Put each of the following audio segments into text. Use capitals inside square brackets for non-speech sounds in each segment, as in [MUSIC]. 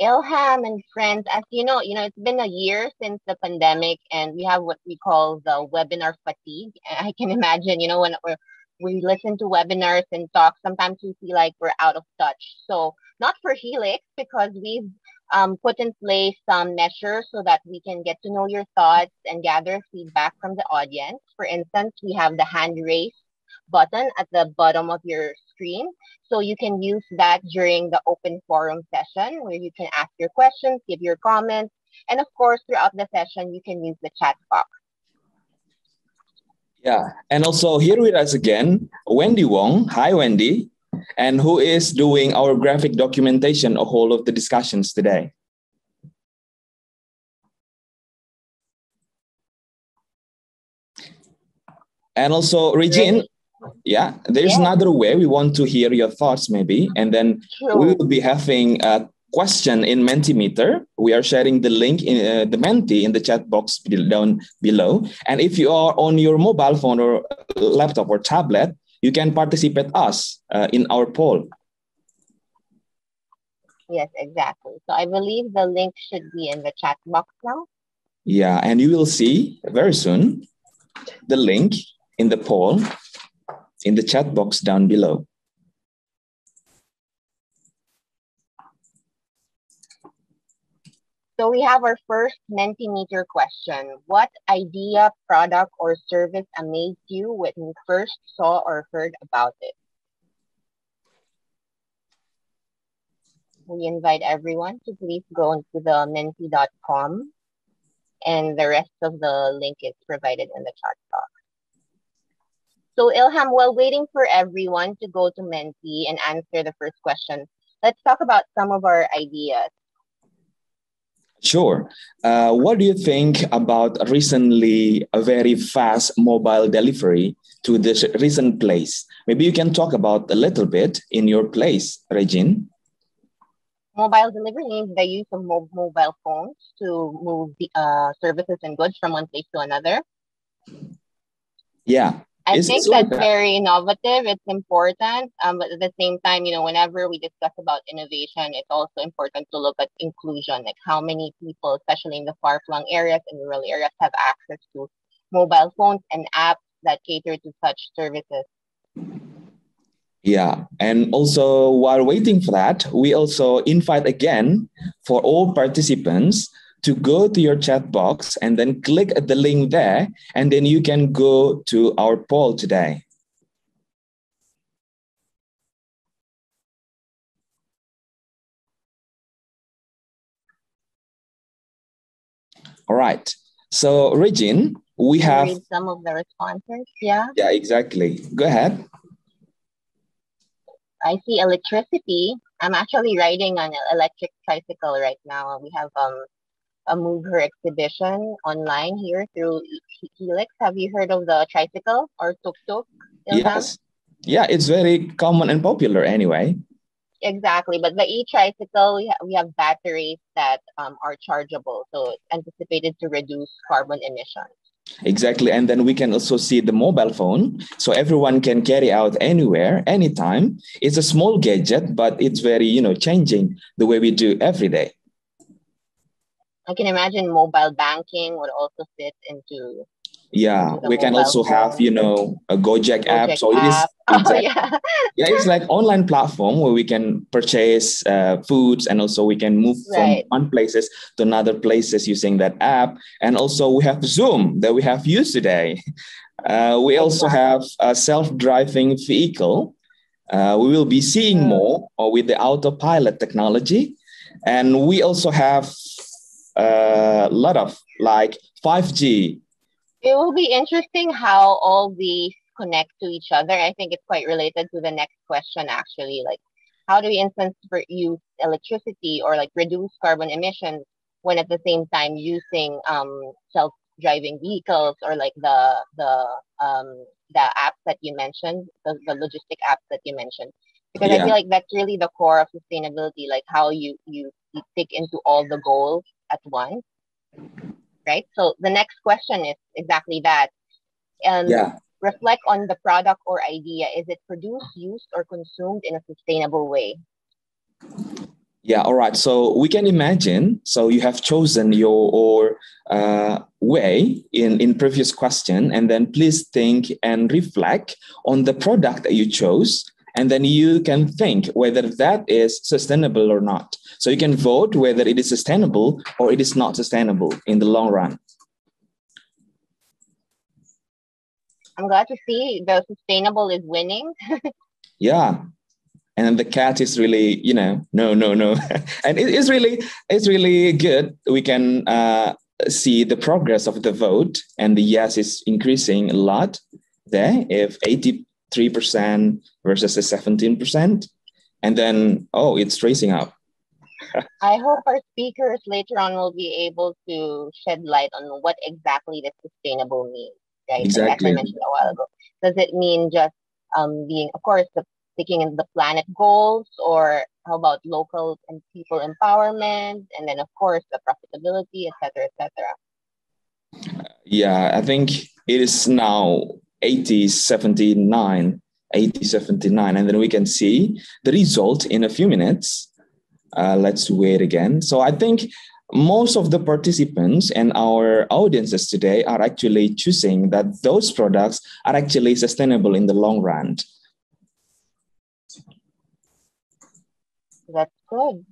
Ilham and friends, as you know, you know, it's been a year since the pandemic and we have what we call the webinar fatigue. [LAUGHS] I can imagine, you know, when we listen to webinars and talk, sometimes we feel like we're out of touch. So not for Helix, because we've um, put in place some measures so that we can get to know your thoughts and gather feedback from the audience. For instance, we have the hand raise button at the bottom of your screen. So you can use that during the open forum session where you can ask your questions, give your comments, and of course, throughout the session, you can use the chat box. Yeah, and also here with us again, Wendy Wong. Hi, Wendy. And who is doing our graphic documentation of all of the discussions today? And also, Regine, yeah there's yeah. another way we want to hear your thoughts maybe and then sure. we will be having a question in mentimeter we are sharing the link in uh, the menti in the chat box down below and if you are on your mobile phone or laptop or tablet you can participate us uh, in our poll. Yes exactly. So i believe the link should be in the chat box now. Yeah and you will see very soon the link in the poll in the chat box down below. So we have our first Mentimeter question. What idea, product, or service amazed you when you first saw or heard about it? We invite everyone to please go into the menti.com and the rest of the link is provided in the chat box. So Ilham, while waiting for everyone to go to Menti and answer the first question, let's talk about some of our ideas. Sure. Uh, what do you think about recently a very fast mobile delivery to this recent place? Maybe you can talk about a little bit in your place, Regine. Mobile delivery means the use of mo- mobile phones to move the uh, services and goods from one place to another. Yeah, I think that's like that? very innovative. It's important. Um, but at the same time, you know, whenever we discuss about innovation, it's also important to look at inclusion, like how many people, especially in the far-flung areas and rural areas, have access to mobile phones and apps that cater to such services. Yeah, and also while waiting for that, we also invite again for all participants to go to your chat box and then click the link there, and then you can go to our poll today. All right. So, Regine, we have some of the responses. Yeah. Yeah, exactly. Go ahead. I see electricity. I'm actually riding on an electric tricycle right now. We have um a Move Her exhibition online here through Helix. Have you heard of the tricycle or tuk tuk? Yes. Yeah, it's very common and popular anyway. Exactly, but the e-tricycle we, ha- we have batteries that um, are chargeable, so it's anticipated to reduce carbon emissions. Exactly, and then we can also see the mobile phone, so everyone can carry out anywhere, anytime. It's a small gadget, but it's very you know changing the way we do every day. I can imagine mobile banking would also fit into. Yeah, into we can also phone. have you know a Gojek, Gojek app. So app. it is. [LAUGHS] Oh, yeah. [LAUGHS] yeah, it's like online platform where we can purchase uh, foods and also we can move right. from one places to another places using that app. And also we have Zoom that we have used today. Uh, we also have a self-driving vehicle. Uh, we will be seeing mm. more with the autopilot technology. And we also have a lot of like 5G. It will be interesting how all these connect to each other. I think it's quite related to the next question, actually. Like, how do we instance for use electricity or like reduce carbon emissions when at the same time using um, self-driving vehicles or like the the um, the apps that you mentioned, the, the logistic apps that you mentioned? Because yeah. I feel like that's really the core of sustainability, like how you you, you take into all the goals at once, right? So the next question is exactly that. Um, yeah. reflect on the product or idea. Is it produced, used, or consumed in a sustainable way? Yeah, all right. So we can imagine. So you have chosen your or uh, way in in previous question, and then please think and reflect on the product that you chose, and then you can think whether that is sustainable or not. So you can vote whether it is sustainable or it is not sustainable in the long run. I'm glad to see the sustainable is winning. [LAUGHS] yeah, and the cat is really you know no no no [LAUGHS] and it is really it's really good we can uh, see the progress of the vote and the yes is increasing a lot there if 83% versus a 17% and then oh it's racing up. I hope our speakers later on will be able to shed light on what exactly the sustainable means right? Exactly. as i mentioned a while ago. Does it mean just um, being of course the taking in the planet goals or how about local and people empowerment? And then of course the profitability etc etc yeah i think it is now 80 79 80 79 and then we can see the result in a few minutes. Uh, let's wait again. So i think most of the participants and our audiences today are actually choosing that those products are actually sustainable in the long run. That's good.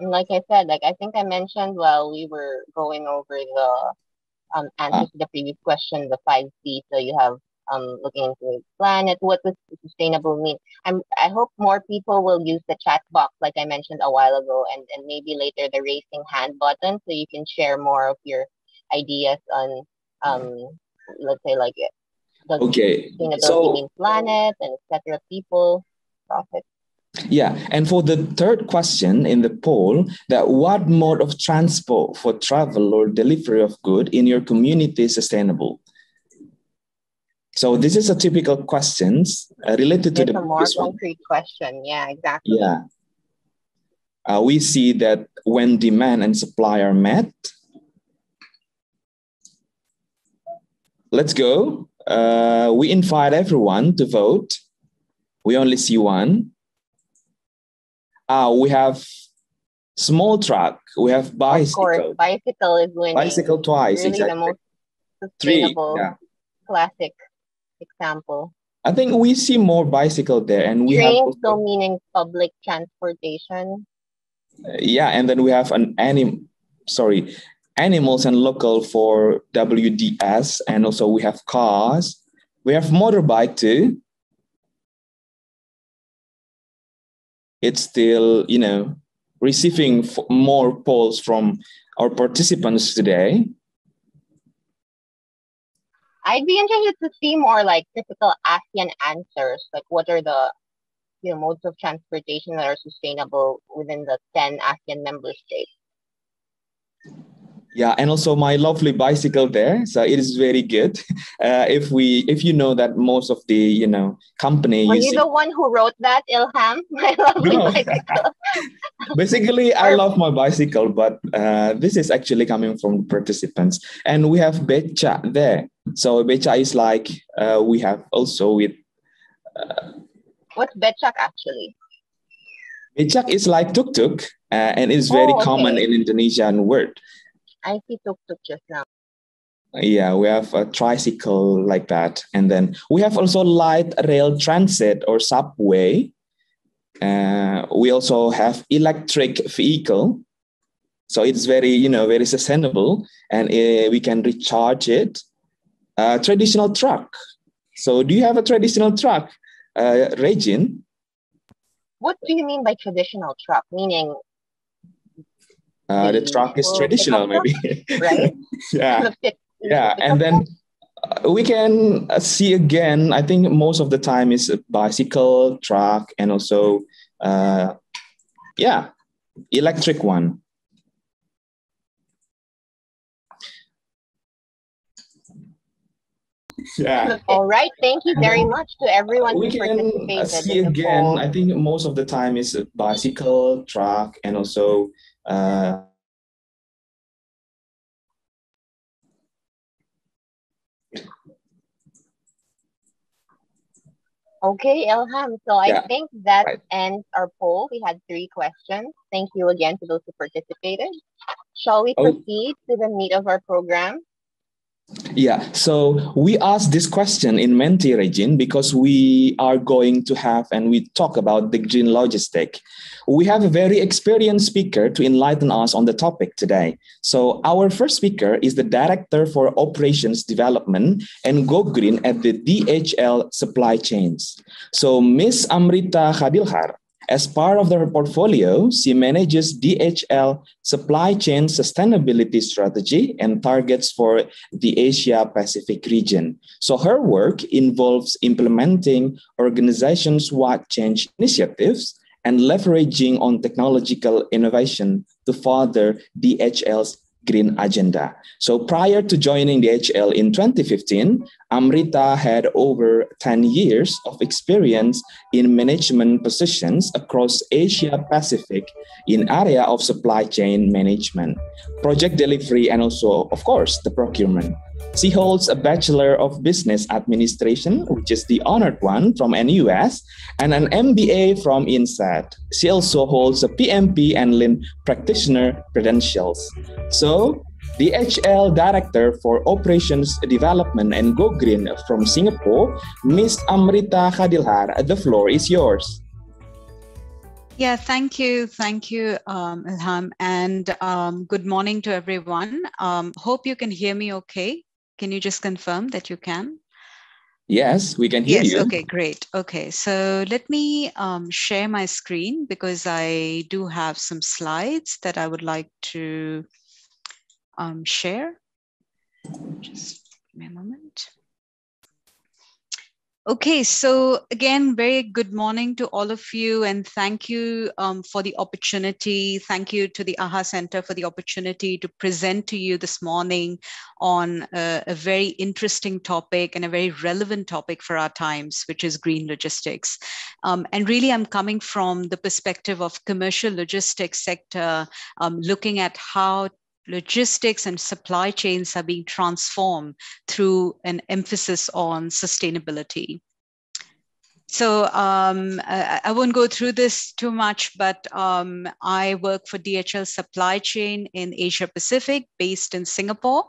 And like I said, like I think I mentioned while we were going over the um answers to the previous question, the five C. So you have um looking into the planet, what does sustainable mean? I'm I hope more people will use the chat box like I mentioned a while ago and, and maybe later the raising hand button so you can share more of your ideas on um let's say like does okay. sustainability so, mean planet and etc. people, profit. Yeah, and for the third question in the poll, that what mode of transport for travel or delivery of good in your community is sustainable? So this is a typical questions uh, related it's to the a more concrete one. question. Yeah, exactly. Yeah. Uh, we see that when demand and supply are met, let's go. Uh, we invite everyone to vote. We only see one uh, we have small truck, we have bicycle. Of course, bicycle is winning. Bicycle twice, really exactly. the most sustainable Three, yeah. classic example. I think we see more bicycle there, and we have also, still meaning public transportation. Uh, yeah, and then we have an anim, sorry, animals and local for WDS, and also we have cars. We have motorbike too. It's still, you know, receiving more polls from our participants today. I'd be interested to see more like typical ASEAN answers. Like, what are the you know modes of transportation that are sustainable within the ten ASEAN member states? Yeah and also my lovely bicycle there so it is very good. [LAUGHS] Uh, if we if you know that most of the you know company were you the one who wrote that ilham? [LAUGHS] My lovely no. bicycle. [LAUGHS] Basically i love my bicycle but uh, this is actually coming from participants. And we have becha there. So becha is like uh, we have also with uh, what's becak actually? Becak is like tuk-tuk uh, and it's very oh, okay. common in indonesian word I see tuk-tuk just now. Yeah, we have a tricycle like that. And then we have also light rail transit or subway. Uh, we also have electric vehicle. So it's very, you know, very sustainable and uh, we can recharge it. Uh, traditional truck. So do you have a traditional truck, uh, Regine? What do you mean by traditional truck? Meaning uh, the truck is traditional, maybe. right? [LAUGHS] yeah. [LAUGHS] Yeah. And then uh, we can uh, see again, I think most of the time is a bicycle, truck, and also, uh, yeah, electric one. Yeah. [LAUGHS] All right. Thank you very much to everyone we who can participated. See again. I think most of the time is a bicycle, truck, and also uh, Okay, Ilham. So yeah, I think that right. ends our poll. We had three questions. Thank you again to those who participated. Shall we oh. proceed to the meat of our program? Yeah, so we asked this question in Menti Regine because we are going to have and we talk about the green logistic. We have a very experienced speaker to enlighten us on the topic today. So our first speaker is the Director for Operations Development and Go Green at the DHL Supply Chains. So Miss Amrita Khadilkar as part of their portfolio, she manages DHL supply chain sustainability strategy and targets for the Asia Pacific region. So her work involves implementing organizations-wide change initiatives and leveraging on technological innovation to further DHL's green agenda. So prior to joining DHL in 2015, Amrita had over 10 years of experience in management positions across Asia Pacific in area of supply chain management, project delivery, and also, of course, the procurement. She holds a Bachelor of Business Administration, which is the honored one from NUS, and an MBA from INSEAD. She also holds a PMP and Lean Practitioner credentials. So, DHL Director for Operations Development and Go Green from Singapore, Ms. Amrita Khadilkar, the floor is yours. Yeah, thank you. Thank you, um, Ilham. And um, good morning to everyone. Um, hope you can hear me okay. Can you just confirm that you can? Yes, we can hear yes, you. Okay, great. Okay, so let me um, share my screen because I do have some slides that I would like to um, share. Just give me a moment. Okay, so again, very good morning to all of you, and thank you um, for the opportunity. Thank you to the AHA Center for the opportunity to present to you this morning on a, a, very interesting topic and a very relevant topic for our times, which is green logistics. Um, and really, I'm coming from the perspective of commercial logistics sector, um, looking at how logistics and supply chains are being transformed through an emphasis on sustainability. So um, I, I, won't go through this too much, but um, I work for DHL Supply Chain in Asia Pacific, based in Singapore.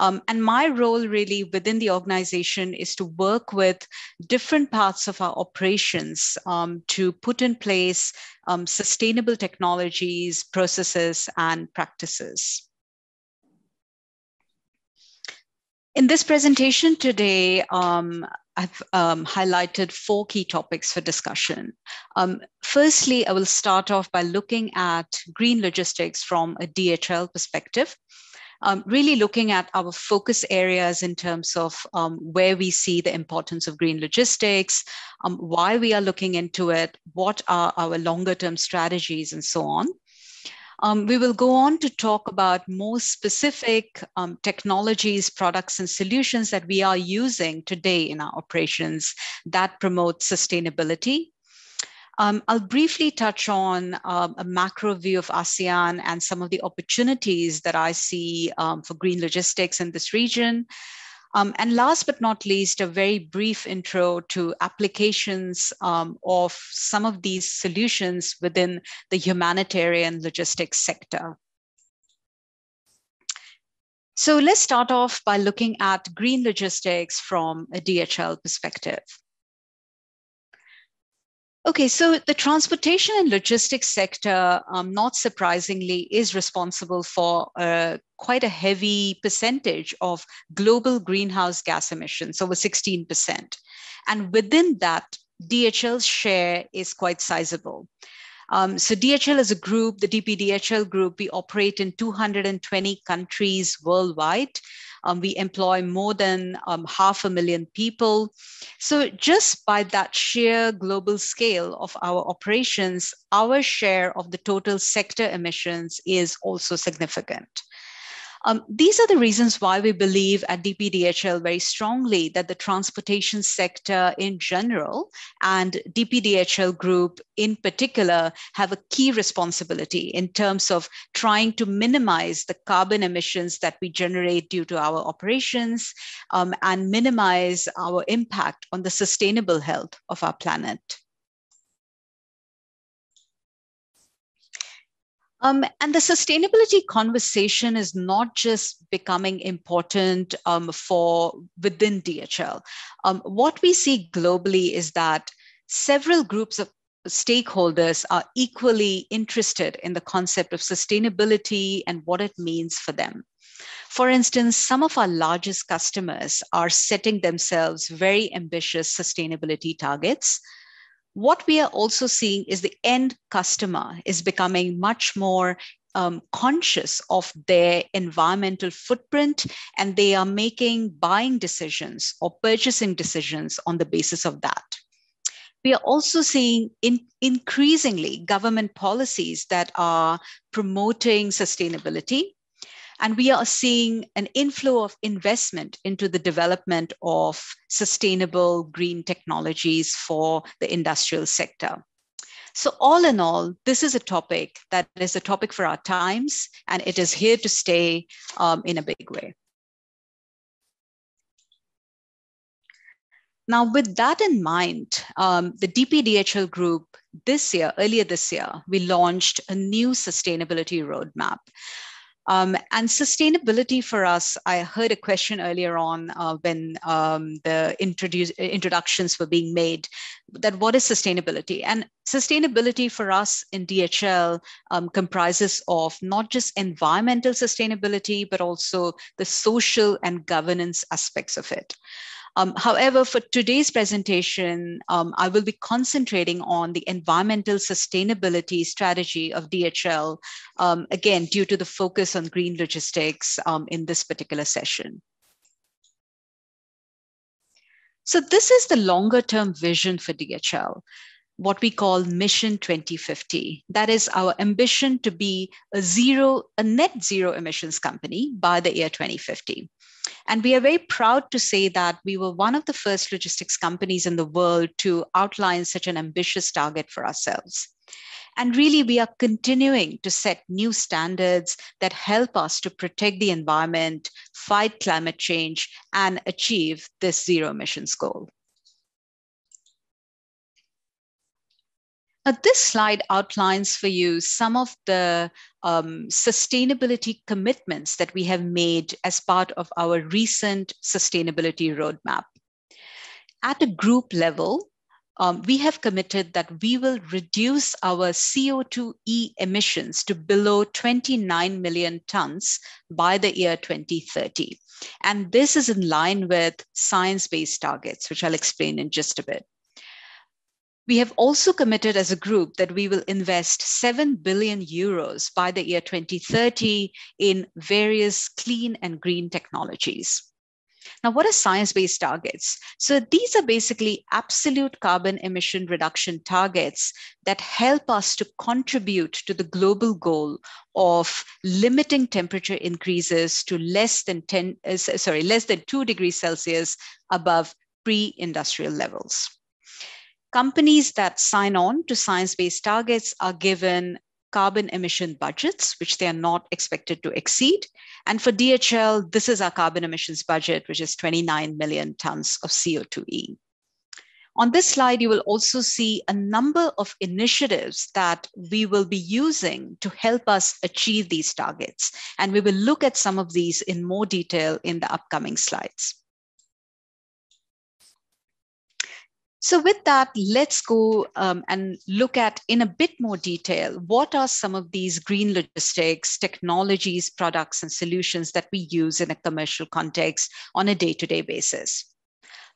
Um, and my role really within the organization is to work with different parts of our operations um, to put in place um, sustainable technologies, processes, and practices. In this presentation today, um, I've um, highlighted four key topics for discussion. Um, firstly, I will start off by looking at green logistics from a DHL perspective. Um, really looking at our focus areas in terms of um, where we see the importance of green logistics, um, why we are looking into it, what are our longer term strategies, and so on. Um, we will go on to talk about more specific um, technologies, products, and solutions that we are using today in our operations that promote sustainability. Um, I'll briefly touch on um, a macro view of ASEAN and some of the opportunities that I see um, for green logistics in this region. Um, and last but not least, a very brief intro to applications um, of some of these solutions within the humanitarian logistics sector. So let's start off by looking at green logistics from a DHL perspective. Okay, so the transportation and logistics sector, um, not surprisingly, is responsible for uh, quite a heavy percentage of global greenhouse gas emissions, over 16%. And within that, DHL's share is quite sizable. Um, so DHL as a group, the DPDHL group, we operate in 220 countries worldwide. Um, we employ more than um, half a million people. So just by that sheer global scale of our operations, our share of the total sector emissions is also significant. Um, these are the reasons why we believe at DPDHL very strongly that the transportation sector in general and DPDHL Group in particular have a key responsibility in terms of trying to minimize the carbon emissions that we generate due to our operations um, and minimize our impact on the sustainable health of our planet. Um, and the sustainability conversation is not just becoming important um, for within DHL. Um, what we see globally is that several groups of stakeholders are equally interested in the concept of sustainability and what it means for them. For instance, some of our largest customers are setting themselves very ambitious sustainability targets what we are also seeing is the end customer is becoming much more um, conscious of their environmental footprint and they are making buying decisions or purchasing decisions on the basis of that. We are also seeing in, increasingly government policies that are promoting sustainability and we are seeing an inflow of investment into the development of sustainable green technologies for the industrial sector. So, all in all, this is a topic that is a topic for our times, and it is here to stay um, in a big way. Now, with that in mind, um, the DPDHL group this year, earlier this year, we launched a new sustainability roadmap. Um, and sustainability for us, I heard a question earlier on uh, when um, the introduce, introductions were being made that what is sustainability? And sustainability for us in DHL um, comprises of not just environmental sustainability, but also the social and governance aspects of it. Um, however, for today's presentation, um, I will be concentrating on the environmental sustainability strategy of DHL, um, again, due to the focus on green logistics um, in this particular session. So this is the longer term vision for DHL what we call Mission 2050. That is our ambition to be a zero, a net zero emissions company by the year 2050. And we are very proud to say that we were one of the first logistics companies in the world to outline such an ambitious target for ourselves. And really, we are continuing to set new standards that help us to protect the environment, fight climate change, and achieve this zero emissions goal. Now, this slide outlines for you some of the um, sustainability commitments that we have made as part of our recent sustainability roadmap. At a group level, um, we have committed that we will reduce our CO2e emissions to below 29 million tons by the year 2030. And this is in line with science based targets, which I'll explain in just a bit. We have also committed as a group that we will invest 7 billion euros by the year 2030 in various clean and green technologies. Now, what are science based targets? So, these are basically absolute carbon emission reduction targets that help us to contribute to the global goal of limiting temperature increases to less than 10, uh, sorry, less than 2 degrees Celsius above pre industrial levels. Companies that sign on to science based targets are given carbon emission budgets, which they are not expected to exceed. And for DHL, this is our carbon emissions budget, which is 29 million tons of CO2e. On this slide, you will also see a number of initiatives that we will be using to help us achieve these targets. And we will look at some of these in more detail in the upcoming slides. So, with that, let's go um, and look at in a bit more detail what are some of these green logistics technologies, products, and solutions that we use in a commercial context on a day to day basis.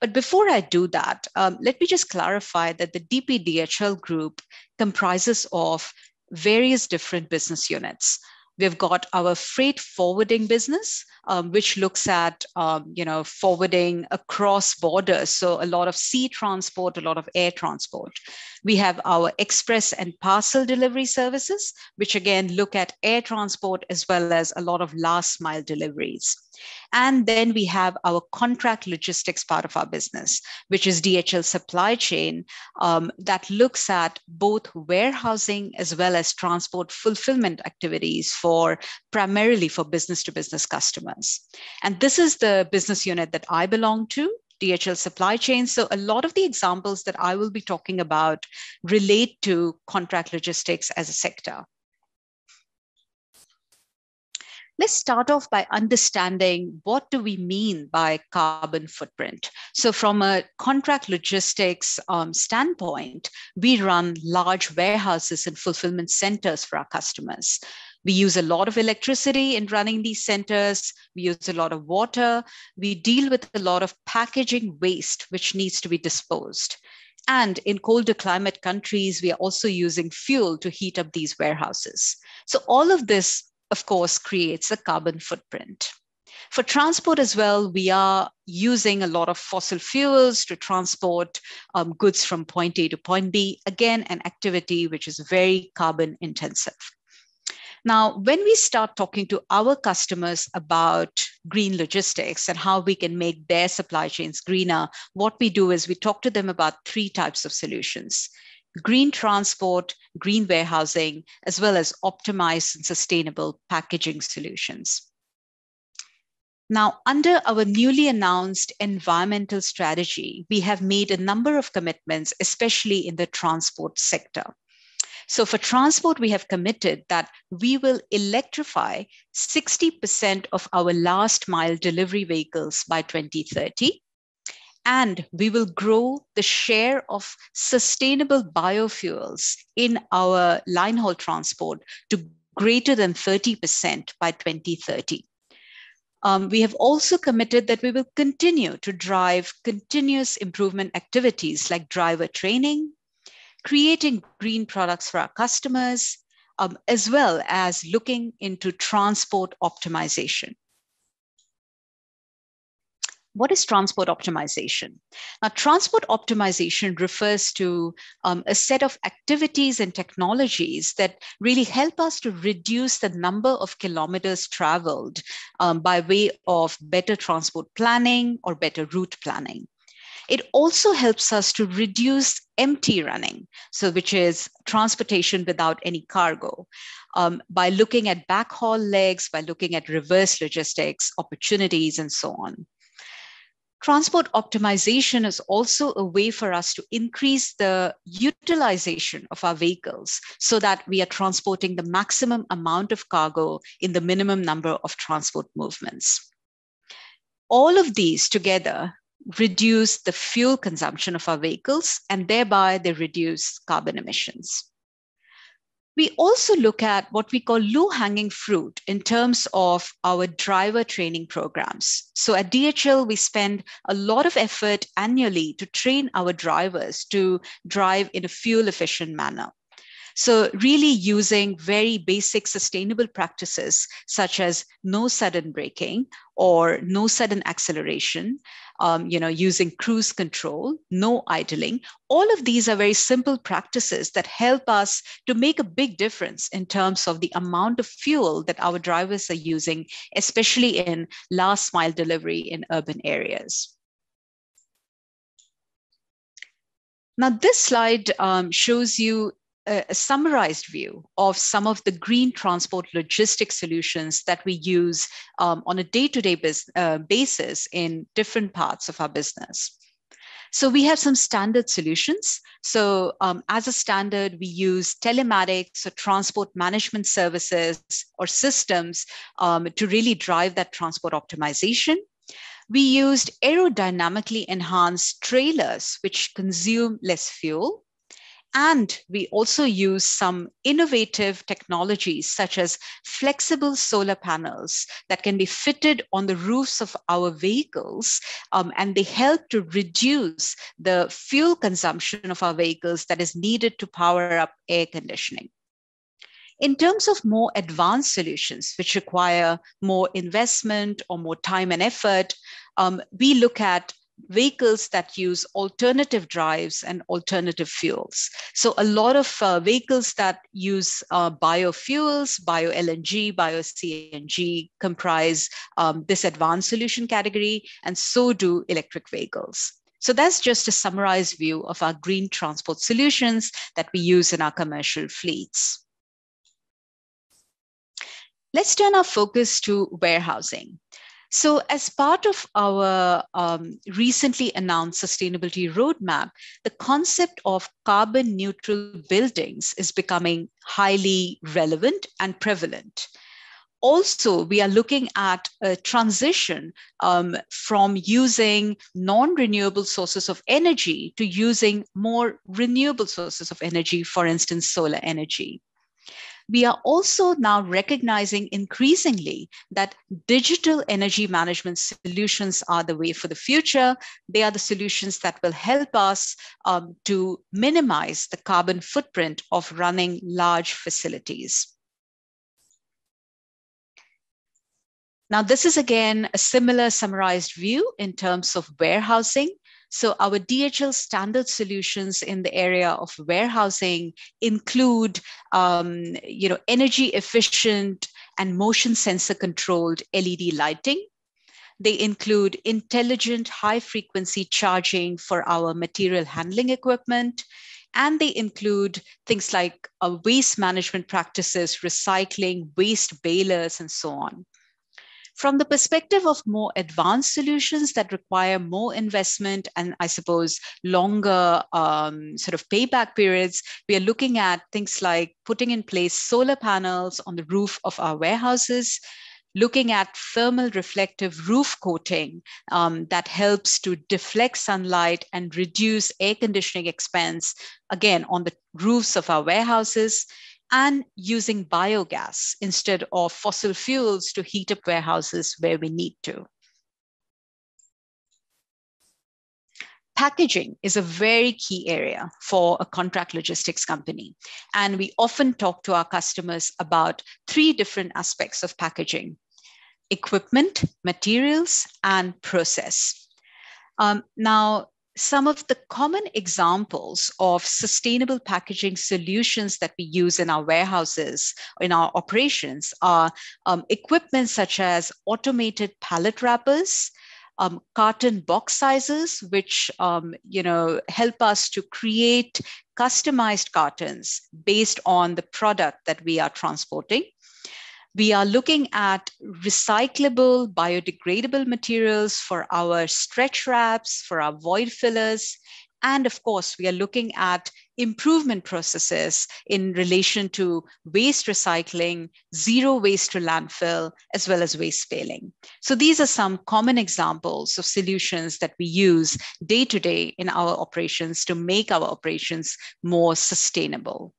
But before I do that, um, let me just clarify that the DPDHL group comprises of various different business units. We've got our freight forwarding business, um, which looks at um, you know forwarding across borders. So a lot of sea transport, a lot of air transport. We have our express and parcel delivery services, which again look at air transport as well as a lot of last mile deliveries. And then we have our contract logistics part of our business, which is DHL supply chain, um, that looks at both warehousing as well as transport fulfillment activities for primarily for business to business customers. And this is the business unit that I belong to. DHL supply chain. So, a lot of the examples that I will be talking about relate to contract logistics as a sector. Let's start off by understanding what do we mean by carbon footprint. So from a contract logistics um, standpoint, we run large warehouses and fulfillment centers for our customers. We use a lot of electricity in running these centers. We use a lot of water. We deal with a lot of packaging waste, which needs to be disposed. And in colder climate countries, we are also using fuel to heat up these warehouses. So all of this, of course, creates a carbon footprint. For transport as well, we are using a lot of fossil fuels to transport um, goods from point A to point B. Again, an activity which is very carbon intensive. Now, when we start talking to our customers about green logistics and how we can make their supply chains greener, what we do is we talk to them about three types of solutions green transport, green warehousing, as well as optimized and sustainable packaging solutions. Now, under our newly announced environmental strategy, we have made a number of commitments, especially in the transport sector. So for transport, we have committed that we will electrify 60% of our last mile delivery vehicles by 2030. And we will grow the share of sustainable biofuels in our line haul transport to greater than 30% by 2030. Um, we have also committed that we will continue to drive continuous improvement activities like driver training, creating green products for our customers, um, as well as looking into transport optimization. What is transport optimization? Now, transport optimization refers to um, a set of activities and technologies that really help us to reduce the number of kilometers traveled um, by way of better transport planning or better route planning. It also helps us to reduce empty running, so which is transportation without any cargo, um, by looking at backhaul legs, by looking at reverse logistics opportunities, and so on. Transport optimization is also a way for us to increase the utilization of our vehicles so that we are transporting the maximum amount of cargo in the minimum number of transport movements. All of these together reduce the fuel consumption of our vehicles, and thereby they reduce carbon emissions. We also look at what we call low hanging fruit in terms of our driver training programs. So at DHL, we spend a lot of effort annually to train our drivers to drive in a fuel efficient manner. So, really using very basic sustainable practices such as no sudden braking or no sudden acceleration, um, you know, using cruise control, no idling. All of these are very simple practices that help us to make a big difference in terms of the amount of fuel that our drivers are using, especially in last mile delivery in urban areas. Now, this slide um, shows you a, summarized view of some of the green transport logistic solutions that we use um, on a day-to-day uh, basis in different parts of our business. So we have some standard solutions. So um, as a standard, we use telematics or transport management services or systems um, to really drive that transport optimization. We used aerodynamically enhanced trailers, which consume less fuel. And we also use some innovative technologies such as flexible solar panels that can be fitted on the roofs of our vehicles. Um, and they help to reduce the fuel consumption of our vehicles that is needed to power up air conditioning. In terms of more advanced solutions, which require more investment or more time and effort, um, we look at vehicles that use alternative drives and alternative fuels. So a lot of uh, vehicles that use uh, biofuels, bio LNG, bio CNG comprise um, this advanced solution category, and so do electric vehicles. So that's just a summarized view of our green transport solutions that we use in our commercial fleets. Let's turn our focus to warehousing. So, as part of our um, recently announced sustainability roadmap, the concept of carbon neutral buildings is becoming highly relevant and prevalent. Also, we are looking at a transition um, from using non renewable sources of energy to using more renewable sources of energy, for instance, solar energy we are also now recognizing increasingly that digital energy management solutions are the way for the future. They are the solutions that will help us um, to minimize the carbon footprint of running large facilities. Now, this is again a similar summarized view in terms of warehousing. So our DHL standard solutions in the area of warehousing include, um, you know, energy efficient and motion sensor controlled LED lighting. They include intelligent high frequency charging for our material handling equipment. And they include things like uh, waste management practices, recycling, waste balers, and so on. From the perspective of more advanced solutions that require more investment and I suppose longer um, sort of payback periods, we are looking at things like putting in place solar panels on the roof of our warehouses, looking at thermal reflective roof coating um, that helps to deflect sunlight and reduce air conditioning expense, again, on the roofs of our warehouses and using biogas instead of fossil fuels to heat up warehouses where we need to. Packaging is a very key area for a contract logistics company. And we often talk to our customers about three different aspects of packaging equipment, materials, and process. Um, now, some of the common examples of sustainable packaging solutions that we use in our warehouses, in our operations, are um, equipment such as automated pallet wrappers, um, carton box sizes, which um, you know help us to create customized cartons based on the product that we are transporting. We are looking at recyclable, biodegradable materials for our stretch wraps, for our void fillers. And of course, we are looking at improvement processes in relation to waste recycling, zero waste to landfill, as well as waste baling. So these are some common examples of solutions that we use day to day in our operations to make our operations more sustainable.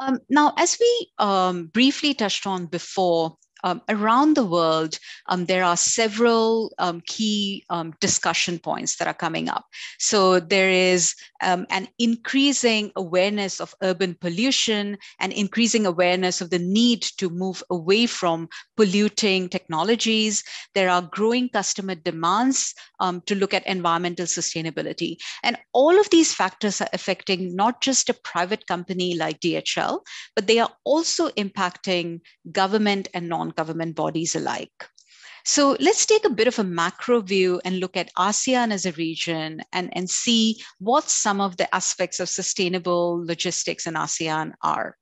Um, now, as we um, briefly touched on before, um, around the world, um, there are several um, key um, discussion points that are coming up. So there is um, an increasing awareness of urban pollution and increasing awareness of the need to move away from polluting technologies. There are growing customer demands um, to look at environmental sustainability. And all of these factors are affecting not just a private company like DHL, but they are also impacting government and non non-government bodies alike. So let's take a bit of a macro view and look at ASEAN as a region and, and see what some of the aspects of sustainable logistics in ASEAN are.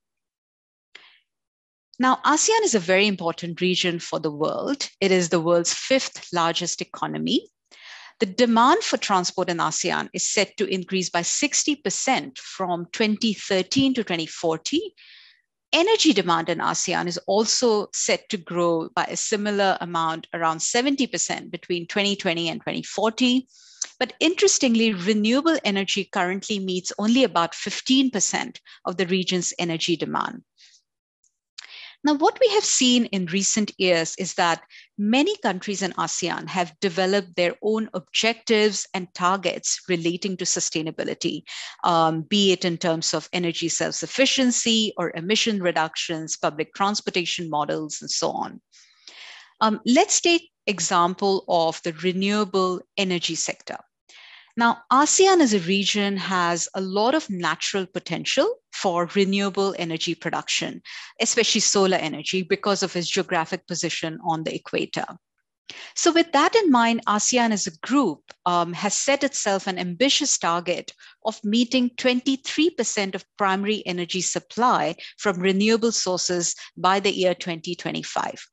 Now, ASEAN is a very important region for the world. It is the world's fifth largest economy. The demand for transport in ASEAN is set to increase by 60% from 2013 to 2040 energy demand in ASEAN is also set to grow by a similar amount, around 70% between 2020 and 2040. But interestingly, renewable energy currently meets only about 15% of the region's energy demand. Now, what we have seen in recent years is that many countries in ASEAN have developed their own objectives and targets relating to sustainability, um, be it in terms of energy self sufficiency or emission reductions, public transportation models, and so on. Um, let's take example of the renewable energy sector. Now, ASEAN as a region has a lot of natural potential for renewable energy production, especially solar energy, because of its geographic position on the equator. So, with that in mind, ASEAN as a group um, has set itself an ambitious target of meeting 23% of primary energy supply from renewable sources by the year 2025.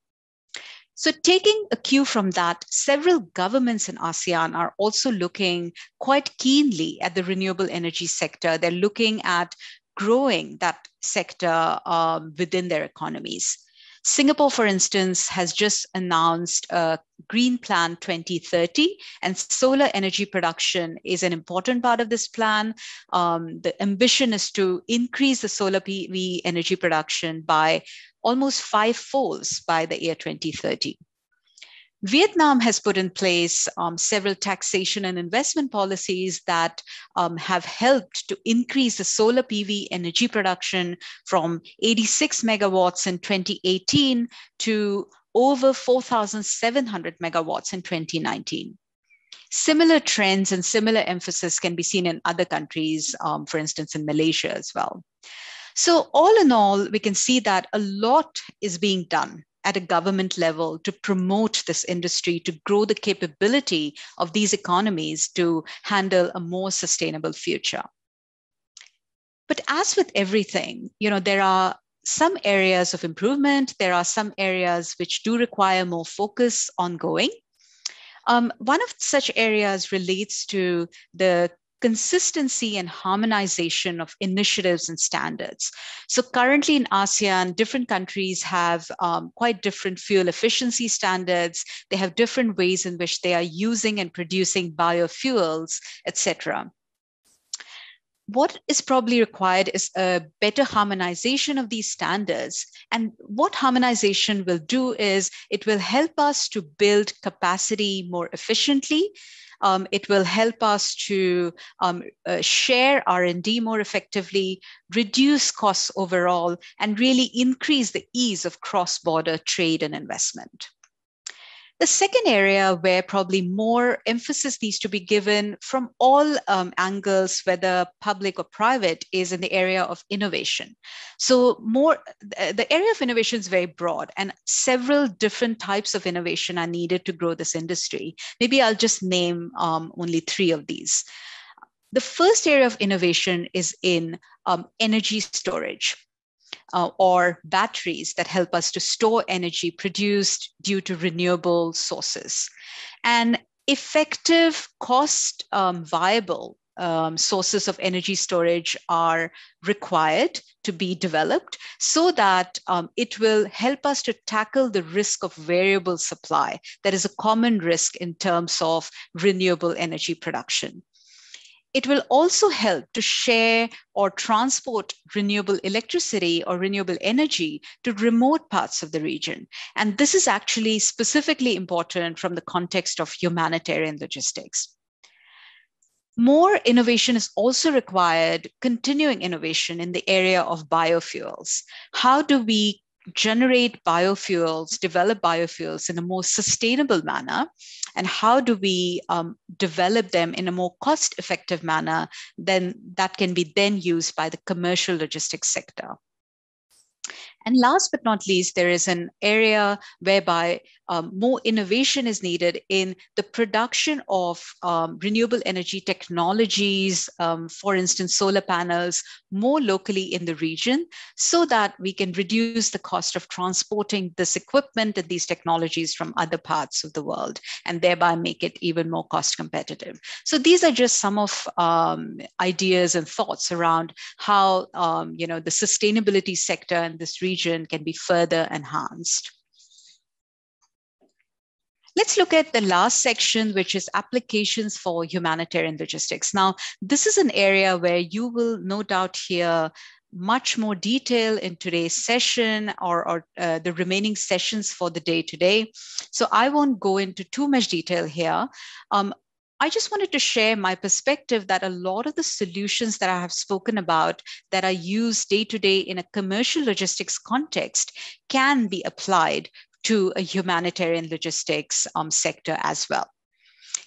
So, taking a cue from that, several governments in ASEAN are also looking quite keenly at the renewable energy sector. They're looking at growing that sector um, within their economies. Singapore, for instance, has just announced a Green Plan 2030, and solar energy production is an important part of this plan. Um, the ambition is to increase the solar PV energy production by almost five folds by the year 2030. Vietnam has put in place um, several taxation and investment policies that um, have helped to increase the solar PV energy production from 86 megawatts in 2018 to over 4,700 megawatts in 2019. Similar trends and similar emphasis can be seen in other countries, um, for instance, in Malaysia as well. So, all in all, we can see that a lot is being done at a government level to promote this industry, to grow the capability of these economies to handle a more sustainable future. But as with everything, you know, there are some areas of improvement. There are some areas which do require more focus ongoing. Um, one of such areas relates to the consistency and harmonization of initiatives and standards. So currently in ASEAN, different countries have um, quite different fuel efficiency standards. They have different ways in which they are using and producing biofuels, etc what is probably required is a better harmonization of these standards. And what harmonization will do is it will help us to build capacity more efficiently um, it will help us to um, uh, share R&D more effectively, reduce costs overall, and really increase the ease of cross-border trade and investment. The second area where probably more emphasis needs to be given from all um, angles, whether public or private, is in the area of innovation. So, more the area of innovation is very broad, and several different types of innovation are needed to grow this industry. Maybe I'll just name um, only three of these. The first area of innovation is in um, energy storage uh, or batteries that help us to store energy produced due to renewable sources. And effective, cost um, viable um, sources of energy storage are required to be developed so that um, it will help us to tackle the risk of variable supply. That is a common risk in terms of renewable energy production. It will also help to share or transport renewable electricity or renewable energy to remote parts of the region. And this is actually specifically important from the context of humanitarian logistics. More innovation is also required, continuing innovation in the area of biofuels. How do we generate biofuels, develop biofuels in a more sustainable manner? And how do we um, develop them in a more cost effective manner then that can be then used by the commercial logistics sector? And last but not least, there is an area whereby um, more innovation is needed in the production of um, renewable energy technologies, um, for instance, solar panels, more locally in the region, so that we can reduce the cost of transporting this equipment and these technologies from other parts of the world, and thereby make it even more cost competitive. So these are just some of um, ideas and thoughts around how um, you know the sustainability sector in this region can be further enhanced. Let's look at the last section, which is applications for humanitarian logistics. Now, this is an area where you will no doubt hear much more detail in today's session or, or uh, the remaining sessions for the day today. So I won't go into too much detail here. Um, I just wanted to share my perspective that a lot of the solutions that I have spoken about that are used day to day in a commercial logistics context can be applied to a humanitarian logistics um, sector as well.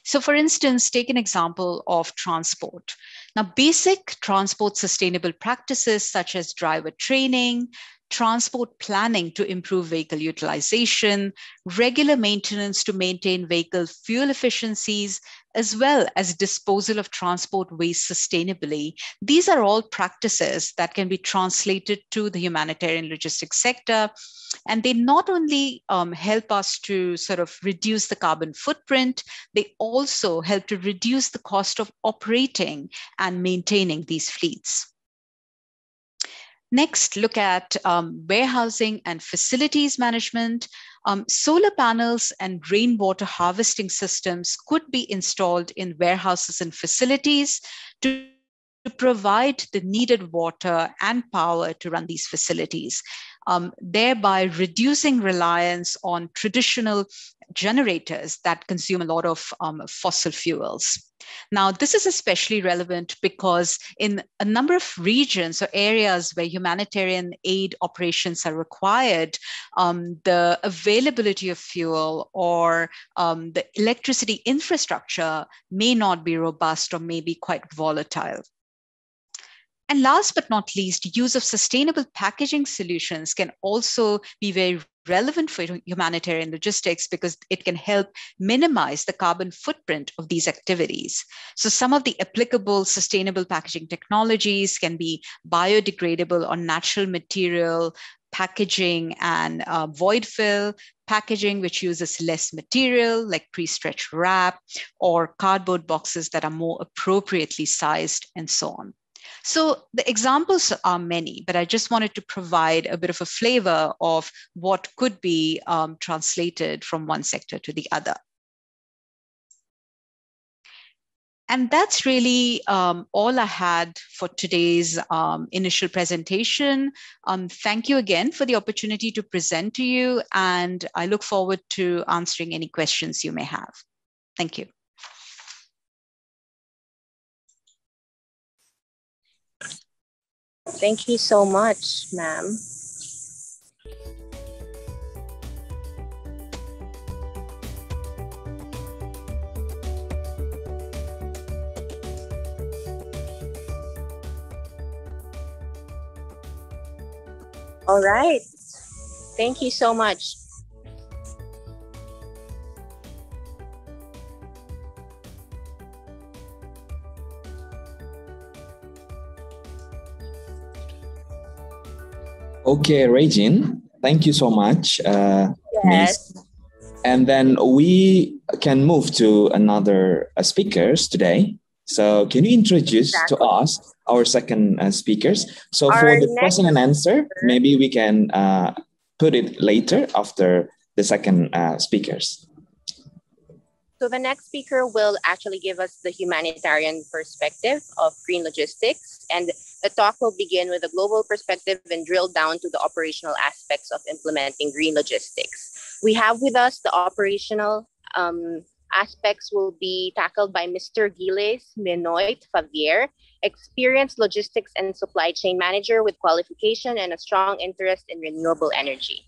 So for instance, take an example of transport. Now, basic transport sustainable practices such as driver training, transport planning to improve vehicle utilization, regular maintenance to maintain vehicle fuel efficiencies, as well as disposal of transport waste sustainably. These are all practices that can be translated to the humanitarian logistics sector. And they not only um, help us to sort of reduce the carbon footprint, they also help to reduce the cost of operating and maintaining these fleets. Next, look at um, warehousing and facilities management. Um, solar panels and rainwater harvesting systems could be installed in warehouses and facilities to to provide the needed water and power to run these facilities, um, thereby reducing reliance on traditional generators that consume a lot of um, fossil fuels. Now, this is especially relevant because in a number of regions or areas where humanitarian aid operations are required, um, the availability of fuel or um, the electricity infrastructure may not be robust or may be quite volatile. And last but not least, use of sustainable packaging solutions can also be very relevant for humanitarian logistics because it can help minimize the carbon footprint of these activities. So, some of the applicable sustainable packaging technologies can be biodegradable or natural material packaging and uh, void fill packaging, which uses less material, like pre stretched wrap, or cardboard boxes that are more appropriately sized, and so on. So the examples are many, but I just wanted to provide a bit of a flavor of what could be um, translated from one sector to the other. And that's really um, all I had for today's um, initial presentation. Um, thank you again for the opportunity to present to you, and I look forward to answering any questions you may have. Thank you. Thank you so much, ma'am. All right. Thank you so much. Okay, Regine, thank you so much. Uh, yes. And then we can move to another uh, speakers today. So can you introduce exactly. to us our second uh, speakers? So our for the question and answer, maybe we can uh, put it later after the second uh, speakers. So the next speaker will actually give us the humanitarian perspective of green logistics. And the talk will begin with a global perspective and drill down to the operational aspects of implementing green logistics. We have with us the operational um, aspects will be tackled by Mr. Gilles Benoit Favier, experienced logistics and supply chain manager with qualification and a strong interest in renewable energy.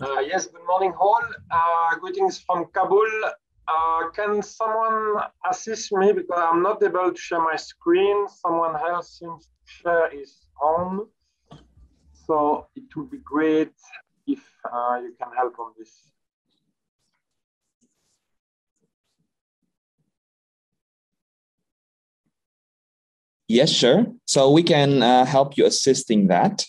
Uh, yes, good morning all. Uh, greetings from Kabul. Uh, can someone assist me because I'm not able to share my screen. Someone else seems to share his own. So it would be great if uh, you can help on this. Yes, sure. So we can uh, help you assisting that.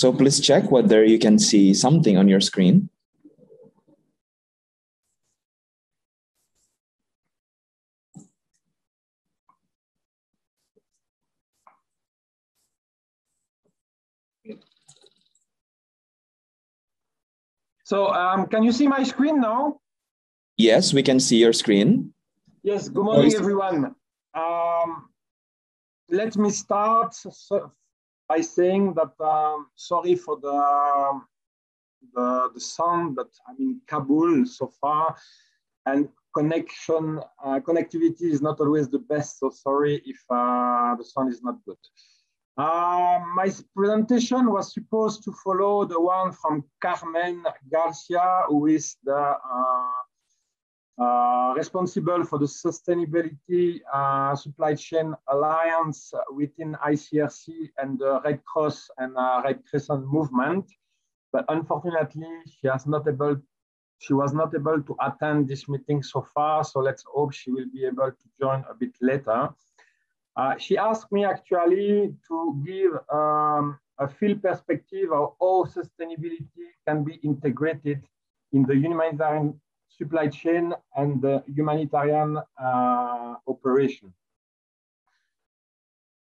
So please check whether you can see something on your screen. So um, can you see my screen now? Yes, we can see your screen. Yes, good morning, everyone. Um, let me start by saying that um, sorry for the, the, the sound, but I'm in Kabul so far, and connection, uh, connectivity is not always the best, so sorry if uh, the sound is not good. Uh, my presentation was supposed to follow the one from Carmen Garcia, who is the uh, responsible for the Sustainability uh, Supply Chain Alliance within ICRC and the Red Cross and uh, Red Crescent movement. But unfortunately, she has not able, she was not able to attend this meeting so far. So let's hope she will be able to join a bit later. Uh, she asked me actually to give um, a field perspective of how sustainability can be integrated in the humanitarian supply chain and humanitarian uh, operation.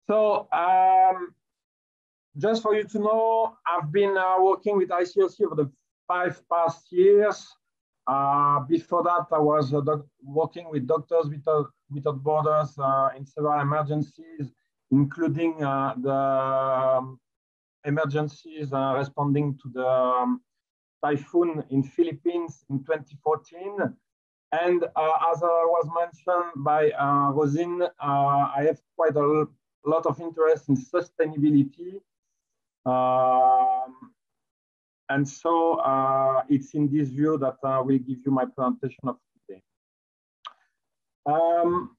So um, just for you to know, I've been uh, working with ICRC over the five past years. Uh, before that, I was uh, working with Doctors Without, Without Borders uh, in several emergencies, including uh, the um, emergencies responding to the um, typhoon in Philippines in 2014. And uh, as uh, was mentioned by uh, Rosine, uh, I have quite a lot of interest in sustainability. Um, and so uh, it's in this view that I will give you my presentation of today. Um,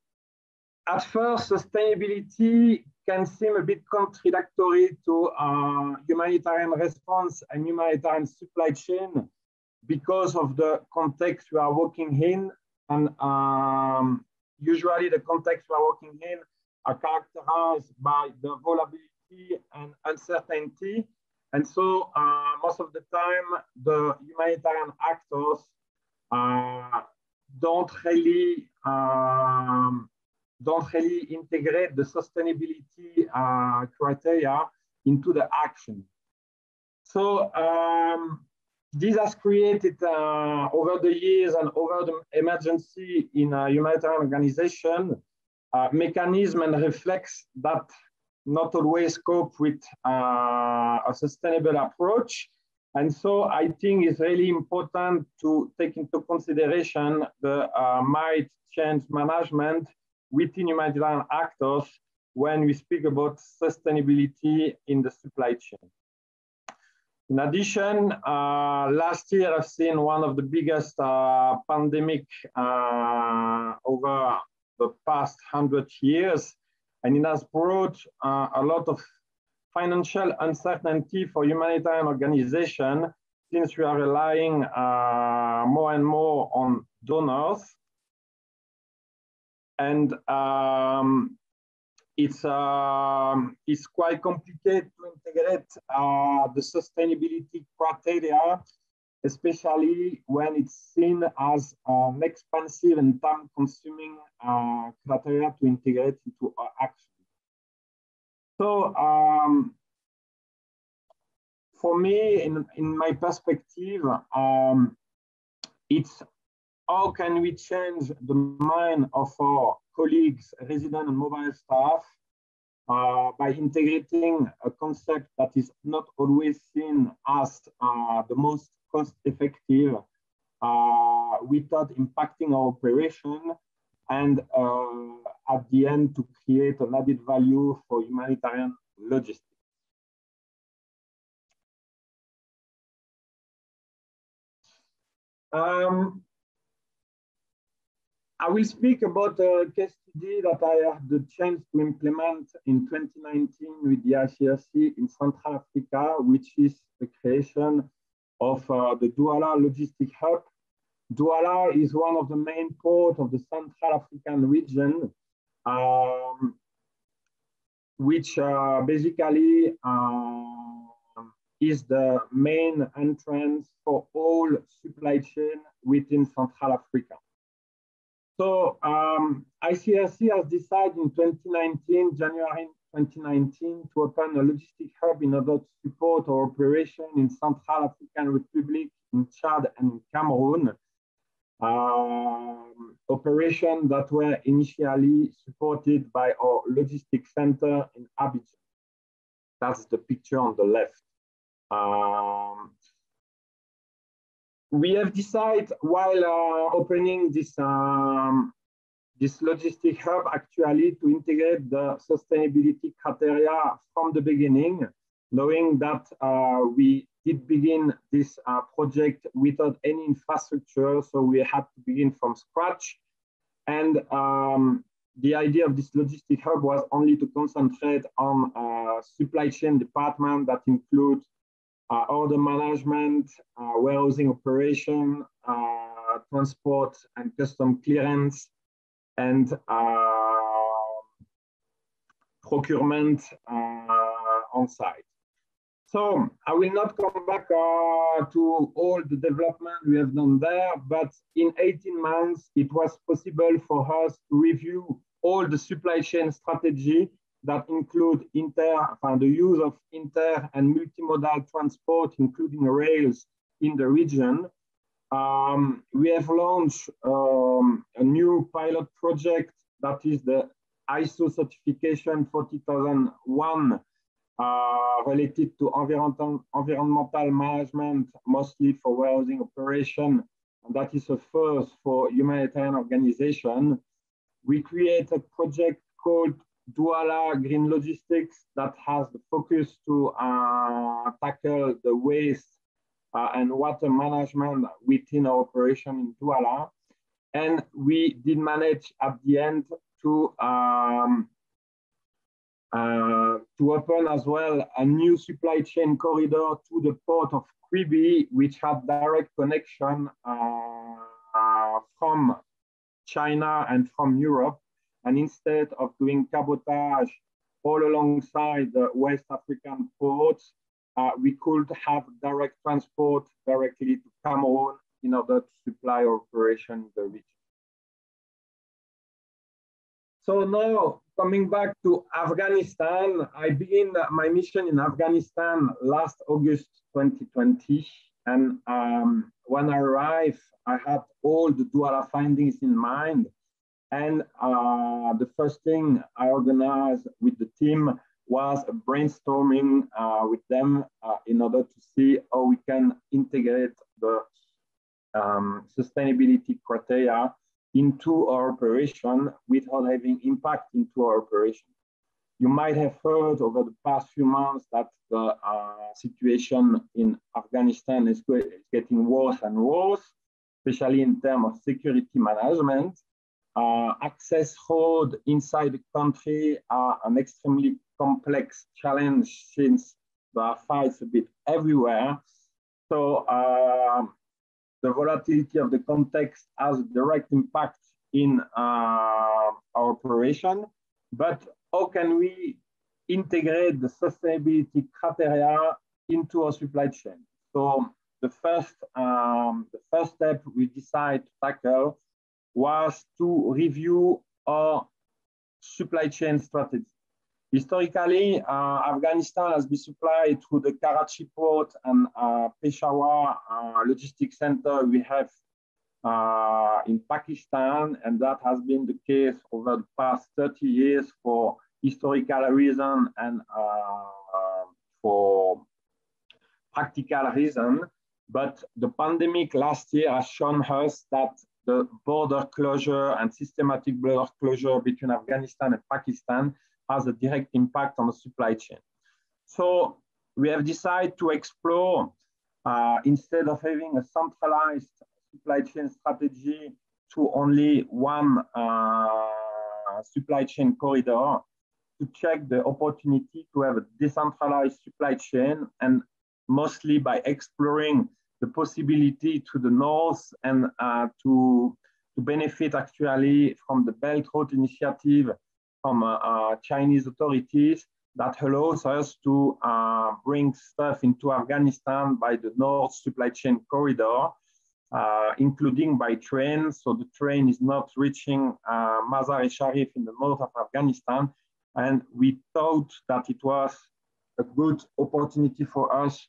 at first, sustainability can seem a bit contradictory to uh, humanitarian response and humanitarian supply chain because of the context we are working in. And um, usually the context we are working in are characterized by the volatility and uncertainty. And so uh, most of the time, the humanitarian actors uh, don't really um, don't really integrate the sustainability uh, criteria into the action. So um, this has created uh, over the years and over the emergency in a humanitarian organization, uh, mechanism and reflex that not always cope with uh, a sustainable approach. And so I think it's really important to take into consideration the uh, might change management within humanitarian actors when we speak about sustainability in the supply chain. In addition, uh, last year I've seen one of the biggest uh, pandemic uh, over the past 100 years, and it has brought uh, a lot of financial uncertainty for humanitarian organizations since we are relying uh, more and more on donors and um, it's um, it's quite complicated to integrate uh, the sustainability criteria, especially when it's seen as an expensive and time-consuming uh, criteria to integrate into our action. So um, for me, in, in my perspective, um, it's how can we change the mind of our colleagues, resident and mobile staff uh, by integrating a concept that is not always seen as uh, the most cost effective uh, without impacting our operation and uh, at the end to create an added value for humanitarian logistics. Um, I will speak about a case study that I had the chance to implement in 2019 with the ICRC in Central Africa, which is the creation of uh, the Douala Logistic Hub. Douala is one of the main ports of the Central African region, um, which uh, basically uh, is the main entrance for all supply chain within Central Africa. So um, ICRC has decided in 2019, January 2019, to open a logistic hub in order to support our operation in Central African Republic, in Chad and Cameroon. Um, operation that were initially supported by our logistics center in Abidjan. That's the picture on the left. Um, we have decided while uh, opening this um, this logistic hub actually to integrate the sustainability criteria from the beginning, knowing that uh, we did begin this uh, project without any infrastructure, so we had to begin from scratch. And um, the idea of this logistic hub was only to concentrate on uh, supply chain department that include uh, order management, uh, warehousing operation, uh, transport and custom clearance, and procurement on site. So I will not come back uh, to all the development we have done there, but in 18 months, it was possible for us to review all the supply chain strategy that include inter, the use of inter and multimodal transport, including rails in the region. Um, we have launched um, a new pilot project that is the ISO certification 40001 uh, related to environmental, environmental management, mostly for warehousing operation. And that is a first for humanitarian organization. We create a project called Douala Green Logistics that has the focus to uh, tackle the waste uh, and water management within our operation in Douala. And we did manage at the end to um, uh, to open as well a new supply chain corridor to the port of Kribi, which had direct connection uh, from China and from Europe. And instead of doing cabotage all alongside the West African ports, uh, we could have direct transport directly to Cameroon in order to supply operation in the region. So now coming back to Afghanistan, I began my mission in Afghanistan last August 2020. And um, when I arrived, I had all the Douala findings in mind. And uh, the first thing I organized with the team was a brainstorming uh, with them uh, in order to see how we can integrate the um, sustainability criteria into our operation without having impact into our operation. You might have heard over the past few months that the uh, situation in Afghanistan is, is getting worse and worse, especially in terms of security management uh, access road inside the country are an extremely complex challenge since there are fights a bit everywhere. So uh, the volatility of the context has direct impact in uh, our operation. But how can we integrate the sustainability criteria into our supply chain? So the first, um, the first step we decide to tackle was to review our supply chain strategy. Historically, uh, Afghanistan has been supplied through the Karachi port and uh, Peshawar uh, logistics center we have uh, in Pakistan, and that has been the case over the past 30 years for historical reason and uh, for practical reason. But the pandemic last year has shown us that the border closure and systematic border closure between Afghanistan and Pakistan has a direct impact on the supply chain. So we have decided to explore, uh, instead of having a centralized supply chain strategy to only one uh, supply chain corridor, to check the opportunity to have a decentralized supply chain and mostly by exploring the possibility to the north and uh, to, to benefit actually from the Belt Road Initiative from uh, uh, Chinese authorities that allows us to uh, bring stuff into Afghanistan by the North Supply Chain Corridor. uh, including by train. So the train is not reaching Mazar-e Sharif in the north of Afghanistan. And we thought that it was a good opportunity for us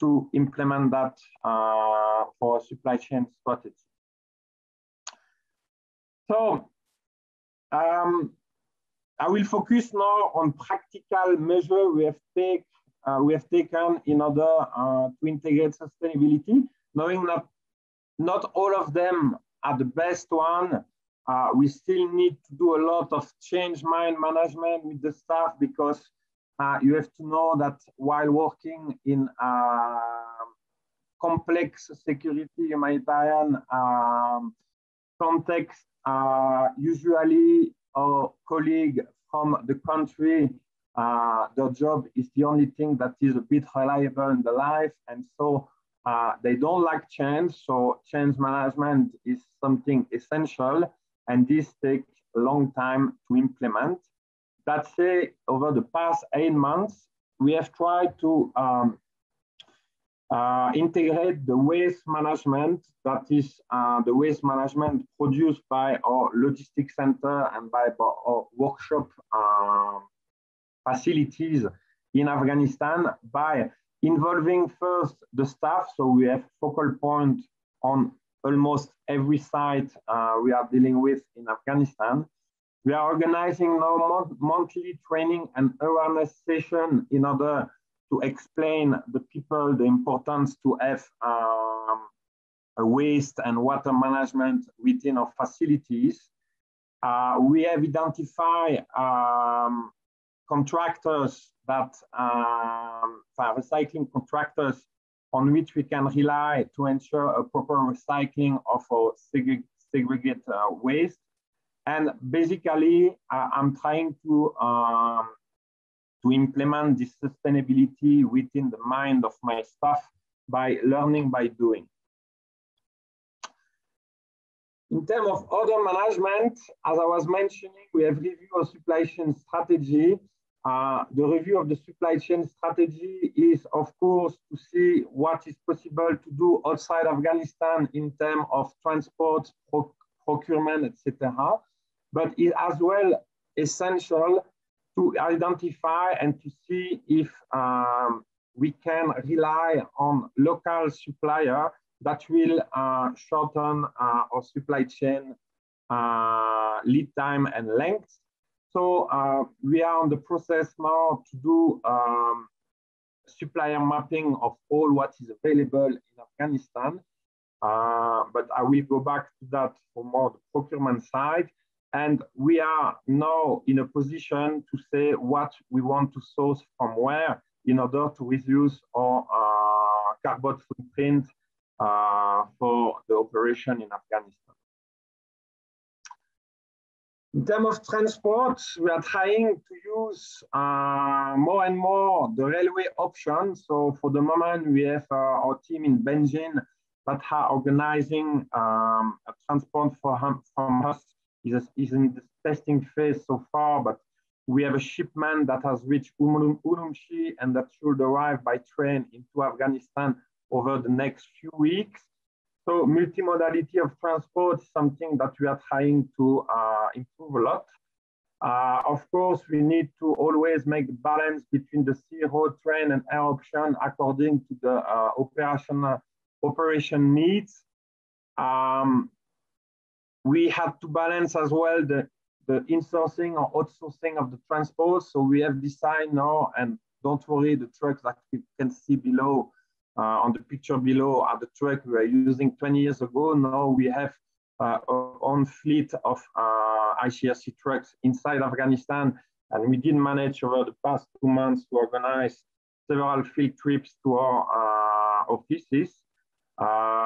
to implement that uh, for supply chain strategy. So um, I will focus now on practical measures we have uh, we have taken in order uh, to integrate sustainability, knowing that not all of them are the best one. Uh, we still need to do a lot of change mind management with the staff because uh, you have to know that while working in uh, complex security humanitarian um, context, uh, usually our colleague from the country, uh, their job is the only thing that is a bit reliable in the life. And so uh, they don't like change. So change management is something essential. And this takes a long time to implement. That say, over the past eight months, we have tried to um, uh, integrate the waste management, that is uh, the waste management produced by our logistics center and by our workshop uh, facilities in Afghanistan by involving first the staff. So we have focal point on almost every site uh, we are dealing with in Afghanistan. We are organizing now monthly training and awareness session in order to explain the people the importance to have um, a waste and water management within our facilities. Uh, we have identified um, contractors that, um, recycling contractors on which we can rely to ensure a proper recycling of our segregate, segregate uh, waste. And basically, uh, I'm trying to um, to implement this sustainability within the mind of my staff by learning by doing. In terms of order management, as I was mentioning, we have reviewed our supply chain strategy. Uh, the review of the supply chain strategy is, of course, to see what is possible to do outside Afghanistan in terms of transport, procurement, etc. But it as well essential to identify and to see if um, we can rely on local supplier that will uh, shorten uh, our supply chain uh, lead time and length. So uh, we are on the process now to do um, supplier mapping of all what is available in Afghanistan. Uh, but I will go back to that for more the procurement side. And we are now in a position to say what we want to source from where in order to reduce our uh, carbon footprint uh, for the operation in Afghanistan. In terms of transport, we are trying to use uh, more and more the railway option. So for the moment, we have uh, our team in Beijing that are organizing um, a transport for, from us is, is in the testing phase so far, but we have a shipment that has reached Urumqi and that should arrive by train into Afghanistan over the next few weeks. So multimodality of transport is something that we are trying to uh, improve a lot. Uh, of course, we need to always make the balance between the sea, road, train, and air option according to the uh, operational operation needs. Um, we had to balance as well the, the insourcing or outsourcing of the transport. So we have decided now, and don't worry, the trucks that you can see below uh, on the picture below are the truck we were using 20 years ago. Now we have uh, our own fleet of uh, ICRC trucks inside Afghanistan. And we did manage over the past two months to organize several field trips to our uh, offices. Um,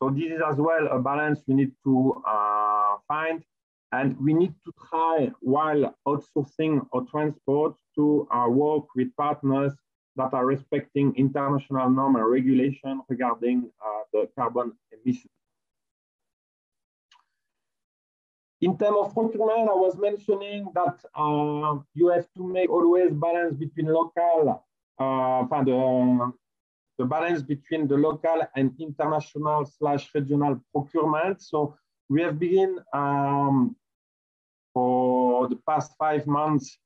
so this is as well a balance we need to uh, find. And we need to try, while outsourcing our transport, to uh, work with partners that are respecting international norm and regulation regarding uh, the carbon emissions. In terms of procurement, I was mentioning that uh, you have to make always balance between local, uh, the the balance between the local and international slash regional procurement. So we have been um, for the past five months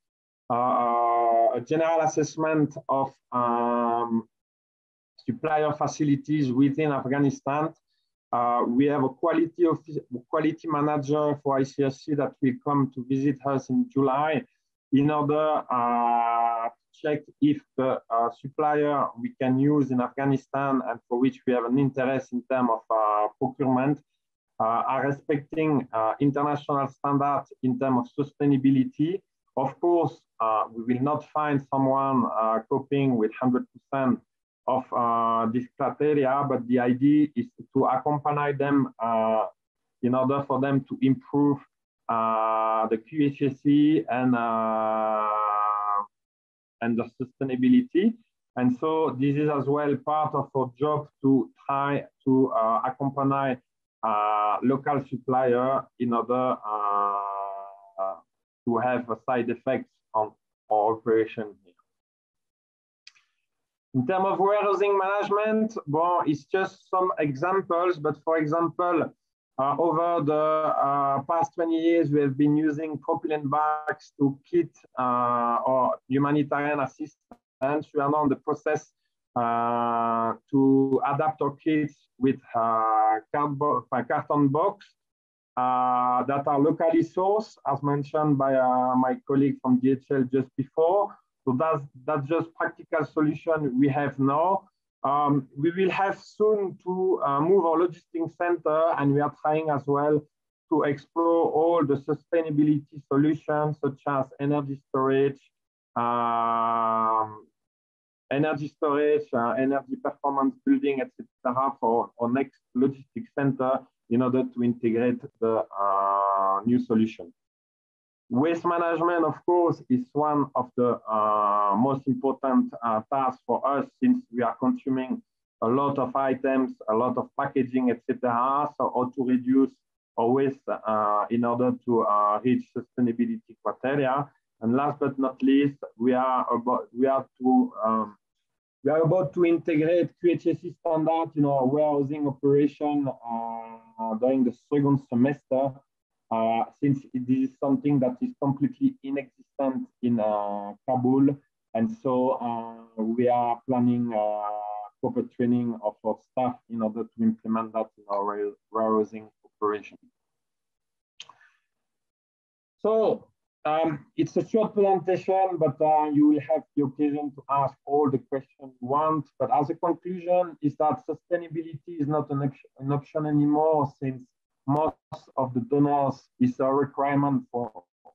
uh, a general assessment of um, supplier facilities within Afghanistan. Uh, we have a quality of quality manager for ICRC that will come to visit us in July in order uh, to check if the uh, supplier we can use in Afghanistan and for which we have an interest in terms of uh, procurement uh, are respecting uh, international standards in terms of sustainability. Of course, we will not find someone coping with 100% of uh, this criteria, but the idea is to accompany them uh, in order for them to improve uh, the QHSE and, uh, and the sustainability. And so this is as well part of our job to try to uh, accompany uh, local supplier in order to have a side effects on our operation in terms of warehousing management, well, it's just some examples, but for example, uh, over the uh, past 20 years, we have been using propylene bags to kit uh, or humanitarian assistance. We are now in the process uh, to adapt our kits with uh, carton box uh, that are locally sourced, as mentioned by my colleague from DHL just before. So that's, that's just practical solution we have now. Um, we will have soon to uh, move our logistics center and we are trying as well to explore all the sustainability solutions such as energy storage, um, energy storage, uh, energy performance building, etc. for our next logistics center in order to integrate the uh, new solution. Waste management, of course, is one of the uh, most important uh, tasks for us since we are consuming a lot of items, a lot of packaging, etc. So how to reduce our waste uh, in order to uh, reach sustainability criteria. And last but not least, we are about we are to um, we are about to integrate QHSE standard in our warehousing operation uh, during the second semester uh, since this is something that is completely inexistent in uh, Kabul. And so uh, we are planning proper training of our staff in order to implement that in our warehousing operation. So um, it's a short presentation, but uh, you will have the occasion to ask all the questions you want. But as a conclusion, is that sustainability is not an, an option anymore since most of the donors is a requirement for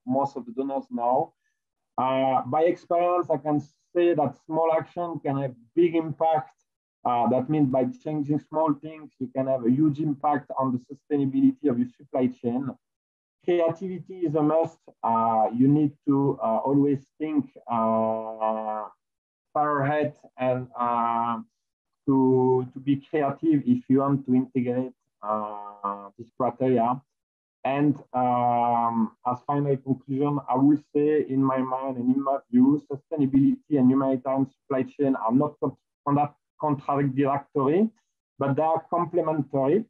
most of the donors now. Uh, by experience, I can say that small action can have big impact. Uh, that means by changing small things, you can have a huge impact on the sustainability of your supply chain. Creativity is a must. Uh, you need to uh, always think uh, far ahead and uh, to, to be creative if you want to integrate this criteria. And um, as final conclusion, I will say in my mind and in my view, sustainability and humanitarian supply chain are not contradictory, but they are complementary.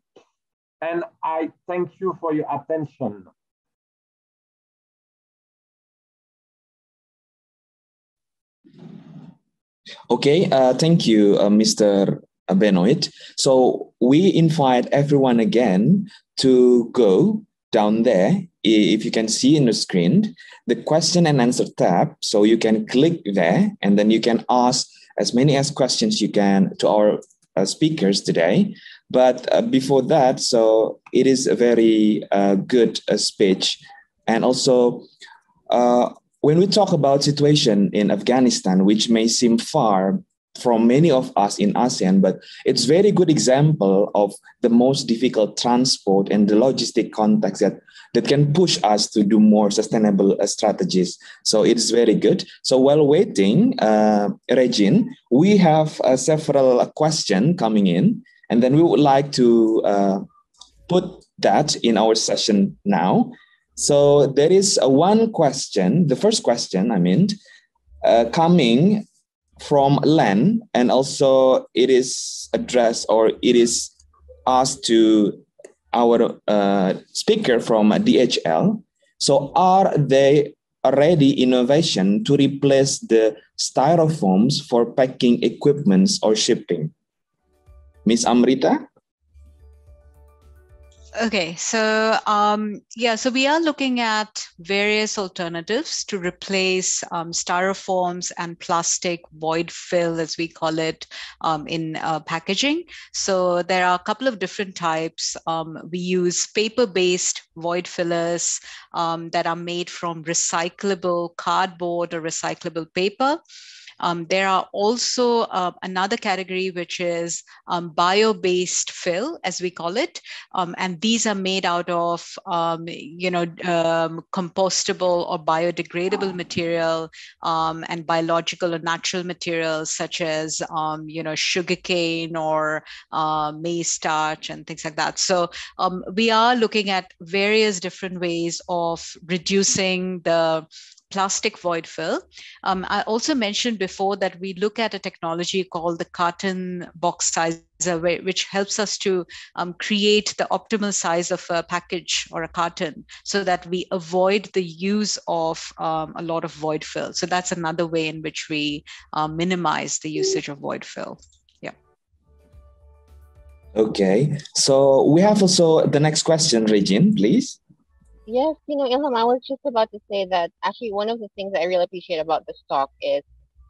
And I thank you for your attention. Okay, uh, thank you, uh, Mr. Benoit. So we invite everyone again to go down there. If you can see in the screen, the question and answer tab. So you can click there and then you can ask as many as questions you can to our uh, speakers today. But uh, before that, so it is a very uh, good uh, speech. And also, uh, when we talk about situation in Afghanistan, which may seem far from many of us in ASEAN, but it's very good example of the most difficult transport and the logistic context that that can push us to do more sustainable uh, strategies. So it's very good. So while waiting, uh, Regine, we have uh, several questions coming in, and then we would like to uh, put that in our session now. So there is one question, the first question, I mean, uh, coming from land and also it is addressed or it is asked to our uh, speaker from DHL. So are they already innovation to replace the styrofoams for packing equipments or shipping? Miss Amrita? Okay, so um, yeah, so we are looking at various alternatives to replace um, styrofoams and plastic void fill, as we call it, um, in uh, packaging. So there are a couple of different types. Um, we use paper-based void fillers um, that are made from recyclable cardboard or recyclable paper. Um, there are also uh, another category, which is um, bio-based fill, as we call it. Um, and these are made out of, um, you know, um, compostable or biodegradable material and biological or natural materials such as, you know, sugarcane or uh, maize starch and things like that. So we are looking at various different ways of reducing the plastic void fill. Um, I also mentioned before that we look at a technology called the carton box sizer, which helps us to um, create the optimal size of a package or a carton so that we avoid the use of um, a lot of void fill. So that's another way in which we uh, minimize the usage of void fill. Yeah. Okay. So we have also the next question, Regine, please. Yes, you know, Ilham, I was just about to say that actually one of the things that I really appreciate about the talk is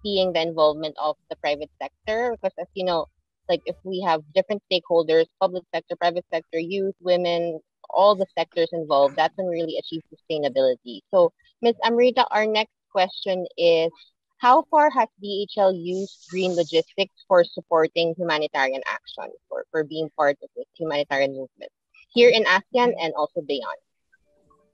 seeing the involvement of the private sector because as you know, like if we have different stakeholders, public sector, private sector, youth, women, all the sectors involved, that's when we really achieve sustainability. So Ms. Amrita, our next question is how far has DHL used green logistics for supporting humanitarian action, for, for being part of this humanitarian movement here in ASEAN mm-hmm. and also beyond?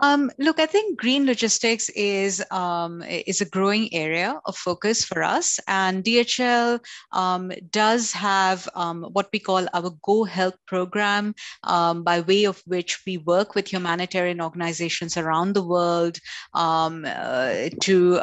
Um, look, I think green logistics is um, is a growing area of focus for us, and DHL um, does have um, what we call our Go Help program, um, by way of which we work with humanitarian organizations around the world um, uh, to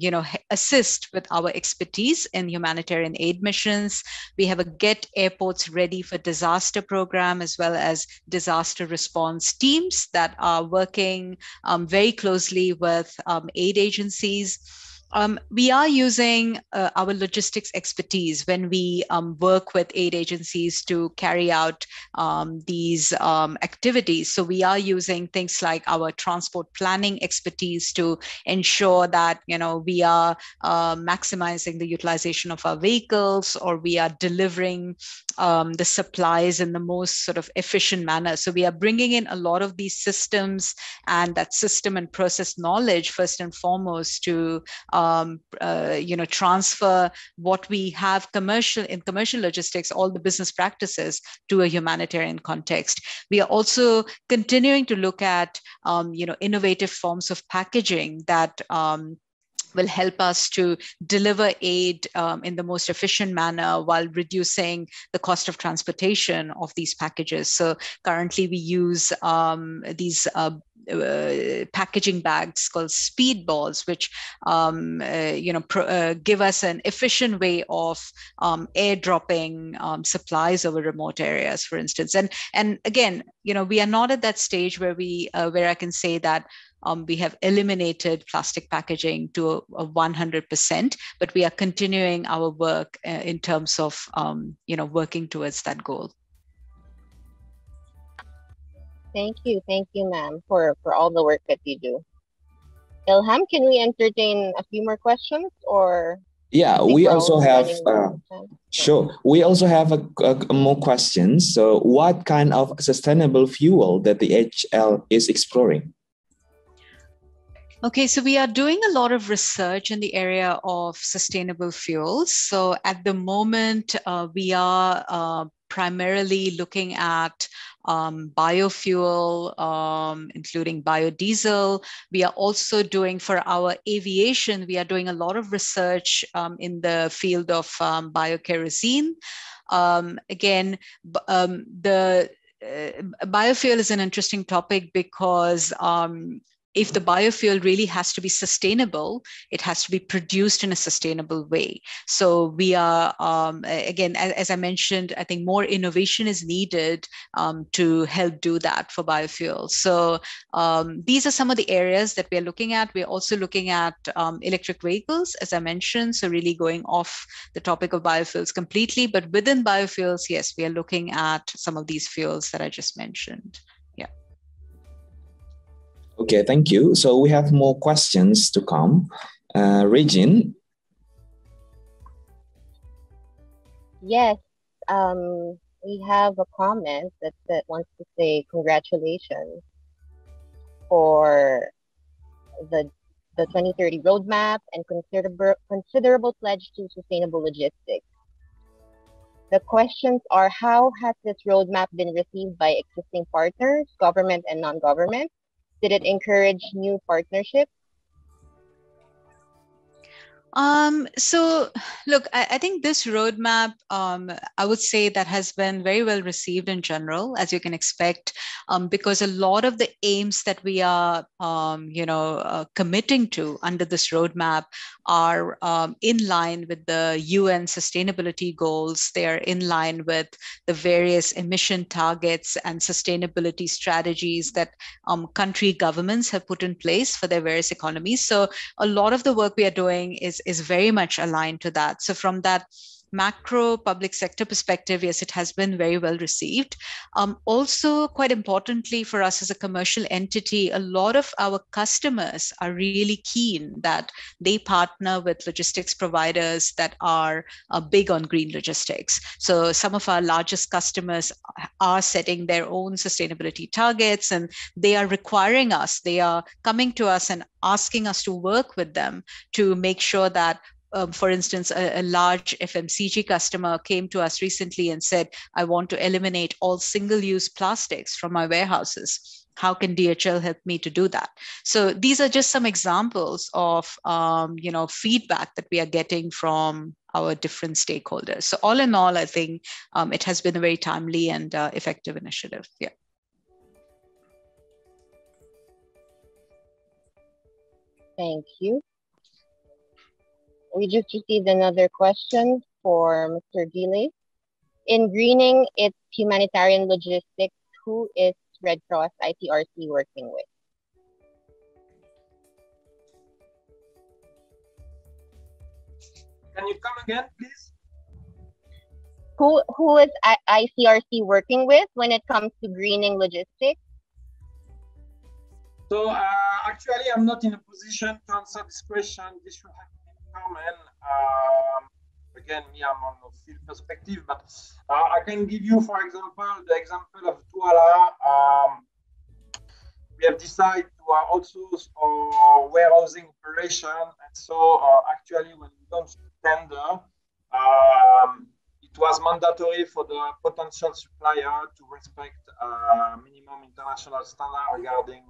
you know assist with our expertise in humanitarian aid missions. We have a Get Airports Ready for Disaster program as well as disaster response teams that are working working um, very closely with um, aid agencies um, we are using uh, our logistics expertise when we um, work with aid agencies to carry out um, these um, activities. So we are using things like our transport planning expertise to ensure that you know we are uh, maximizing the utilization of our vehicles, or we are delivering um, the supplies in the most sort of efficient manner. So we are bringing in a lot of these systems and that system and process knowledge first and foremost to um, uh, you know transfer what we have commercial in commercial logistics all the business practices to a humanitarian context. We are also continuing to look at um, you know innovative forms of packaging that um, will help us to deliver aid um, in the most efficient manner while reducing the cost of transportation of these packages. So currently we use um, these uh, uh, packaging bags called speed balls, which um, uh, you know pro, uh, give us an efficient way of um, airdropping um, supplies over remote areas, for instance. And and again, you know, we are not at that stage where we uh, where I can say that um, we have eliminated plastic packaging to a, a, 100%, but we are continuing our work uh, in terms of, um, you know, working towards that goal. Thank you. Thank you, ma'am, for, for all the work that you do. Ilham, can we entertain a few more questions or? Yeah, we also have, uh, sure. We also have a, a, more questions. So what kind of sustainable fuel that DHL is exploring? Okay, so we are doing a lot of research in the area of sustainable fuels. So at the moment, uh, we are uh, primarily looking at um, biofuel, um, including biodiesel. We are also doing for our aviation, we are doing a lot of research um, in the field of um, biokerosene. Um, again, um, the uh, biofuel is an interesting topic because um, if the biofuel really has to be sustainable, it has to be produced in a sustainable way. So we are, um, again, as, as, I mentioned, I think more innovation is needed um, to help do that for biofuels. So um, these are some of the areas that we're looking at. We're also looking at um, electric vehicles, as I mentioned, so really going off the topic of biofuels completely. But within biofuels, yes, we are looking at some of these fuels that I just mentioned. Okay, thank you. So we have more questions to come. Uh, Regine? Yes, um, we have a comment that, that wants to say congratulations for the the 2030 roadmap and considerable considerable pledge to sustainable logistics. The questions are how has this roadmap been received by existing partners, government and non-government? Did it encourage new partnerships? Um, so, look, I, I, think this roadmap, um, I would say that has been very well received in general, as you can expect, um, because a lot of the aims that we are, um, you know, uh, committing to under this roadmap are um, in line with the UN sustainability goals. They are in line with the various emission targets and sustainability strategies that um, country governments have put in place for their various economies. So, a lot of the work we are doing is is very much aligned to that. So from that macro public sector perspective, yes, it has been very well received. Um, also, quite importantly for us as a commercial entity, a lot of our customers are really keen that they partner with logistics providers that are uh, big on green logistics. So, some of our largest customers are setting their own sustainability targets and they are requiring us, they are coming to us and asking us to work with them to make sure that um, for instance, a, a, large FMCG customer came to us recently and said, I want to eliminate all single use plastics from my warehouses. How can DHL help me to do that? So these are just some examples of um, you know feedback that we are getting from our different stakeholders. So all in all, I think um, it has been a very timely and uh, effective initiative. Yeah. Thank you. We just received another question for Mr. Gilles. In greening its humanitarian logistics, who is Red Cross ICRC working with? Can you come again, please? Who who is ICRC working with when it comes to greening logistics? So uh, actually, I'm not in a position to answer this question. This should have Um, again, me, I'm on a field perspective, but uh, I can give you, for example, the example of Douala. Um, we have decided to uh, outsource our warehousing operation, and so uh, actually, when we launched the tender, um, it was mandatory for the potential supplier to respect uh, minimum international standard regarding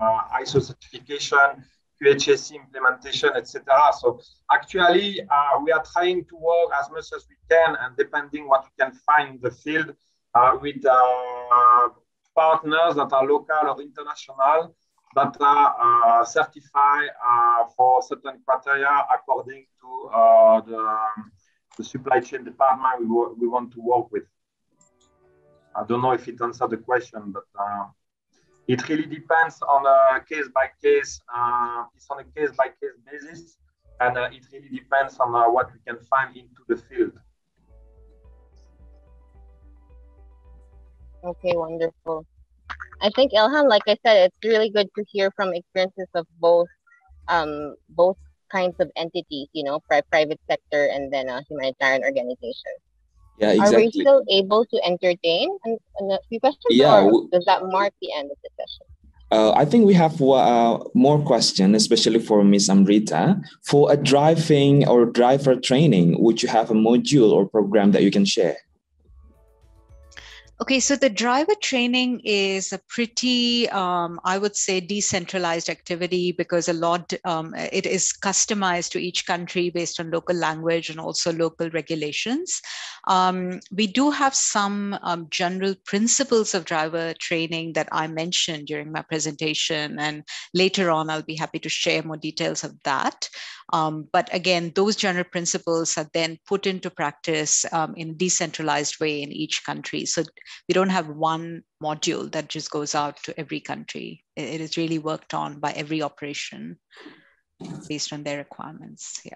uh, ISO certification QHSE implementation, etc. So actually, uh, we are trying to work as much as we can, and depending what we can find in the field, uh, with uh, partners that are local or international that are uh, certified uh, for certain criteria according to uh, the, the, supply chain department we, we want to work with. I don't know if it answered the question, but it really depends on a case by case. Uh, it's on a case by case basis, and uh, it really depends on uh, what we can find into the field. Okay, wonderful. I think Ilham, like I said, it's really good to hear from experiences of both, um, both kinds of entities. You know, pri- private sector and then humanitarian organization. Yeah, exactly. Are we still able to entertain and, and a few questions? Yeah. Or does that mark the end of the session? Uh, I think we have uh, more questions, especially for Ms. Amrita. For a driving or driver training, would you have a module or program that you can share? Okay, so the driver training is a pretty, um, I would say, decentralized activity because a lot, um, it is customized to each country based on local language and also local regulations. Um, we do have some um, general principles of driver training that I mentioned during my presentation, and later on, I'll be happy to share more details of that. Um, but again, those general principles are then put into practice um, in a decentralized way in each country. So we don't have one module that just goes out to every country. It, it is really worked on by every operation based on their requirements. Yeah.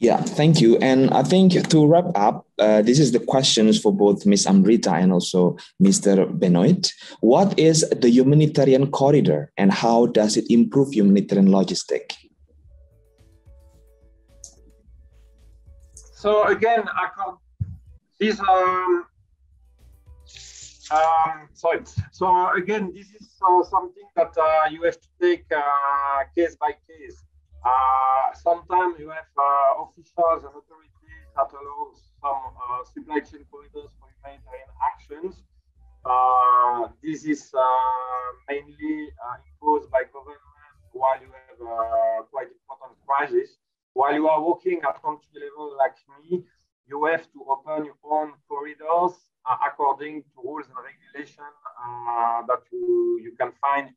Yeah, thank you. And I think to wrap up, uh, this is the questions for both Ms. Amrita and also Mr. Benoit. What is the humanitarian corridor and how does it improve humanitarian logistics? So again, I can't, these um, um, sorry. So again, this is uh, something that uh, you have to take uh, case by case. Uh, sometimes you have uh, officials and authorities that allow some uh, supply chain corridors for humanitarian actions. this is mainly imposed by government while you have quite important crisis while you are working at country level like me, you have to open your own corridors according to rules and regulations uh, that you, you can find